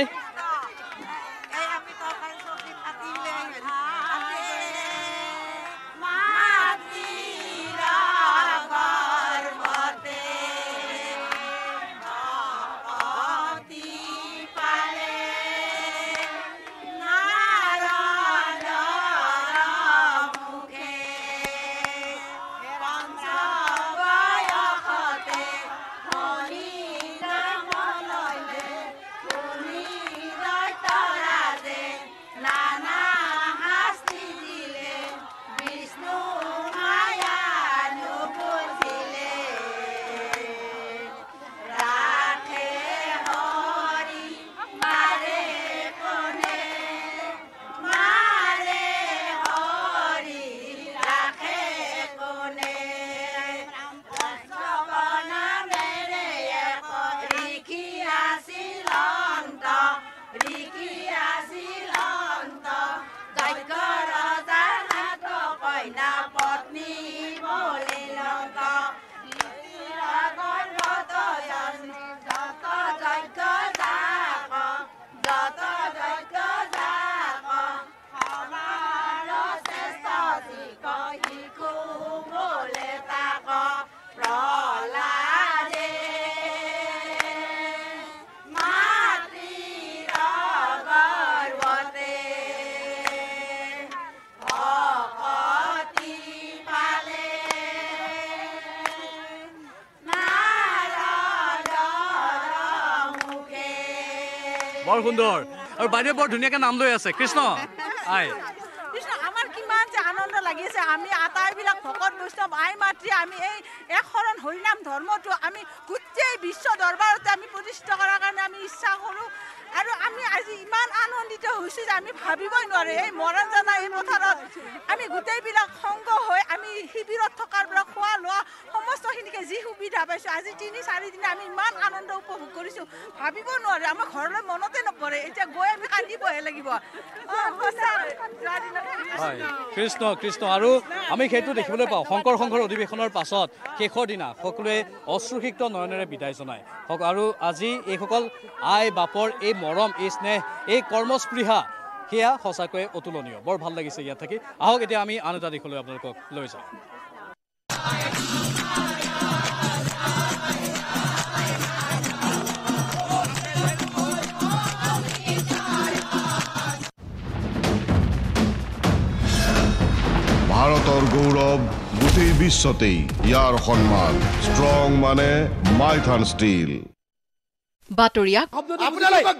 বৰ সুন্দৰ। আৰু বাইদেৱে বৰ ধুনীয়াকৈ নাম লৈ আছে। কৃষ্ণ আই। আনন্দ লাগি আছে আমি আটাইবিলাক ভকত বৈষ্ণৱ আই মাতৃ আমি এই হৰিনাম ধৰ্মটো আমি গোটেই বিশ্ব দৰবাৰতে আমি প্ৰতিষ্ঠা কৰাৰ কাৰণে আমি ইচ্ছা কৰোঁ। আৰু আমি আজি ইমান আনন্দিত হৈছোঁ যে আমি ভাবিবই নোৱাৰোঁ। এই মৰাণ জানা এই পথাৰত আমি গোটেইবিলাক সংগ হৈ আমি শিবিৰত থকাৰ পৰা খোৱা লোৱা সমস্তখিনিকে যি সুবিধা পাইছোঁ আজি তিনি চাৰিদিনে আমি ইমান আনন্দ উপভোগ কৰিছোঁ। ভাবিব নোৱাৰোঁ আমাৰ ঘৰলৈ মনতে নপৰে এতিয়া গৈ আমি কান্দিবহে লাগিব। কৃষ্ণ কৃষ্ণ। আৰু আমি সেইটো দেখিবলৈ পাওঁ শংকৰ সংঘৰ অধিৱেশনৰ পাছত শেষৰ দিনা সকলোৱে অশ্ৰুসিক্ত নয়নেৰে বিদায় জনায়। আৰু আজি এইসকল আই বাপৰ এই মৰম এই স্নেহ এই কৰ্মস্পৃহা সেয়া সঁচাকৈয়ে অতুলনীয়। বৰ ভাল লাগিছে ইয়াত থাকি। আহক এতিয়া আমি আন এটা দিশলৈ আপোনালোকক লৈ যাওঁ। ভাৰতৰ গৌৰৱ গোটেই বিশ্বতেই ইয়াৰ সন্মান। ষ্ট্ৰং মানে মাইথান ষ্টীল। আপোনালোকক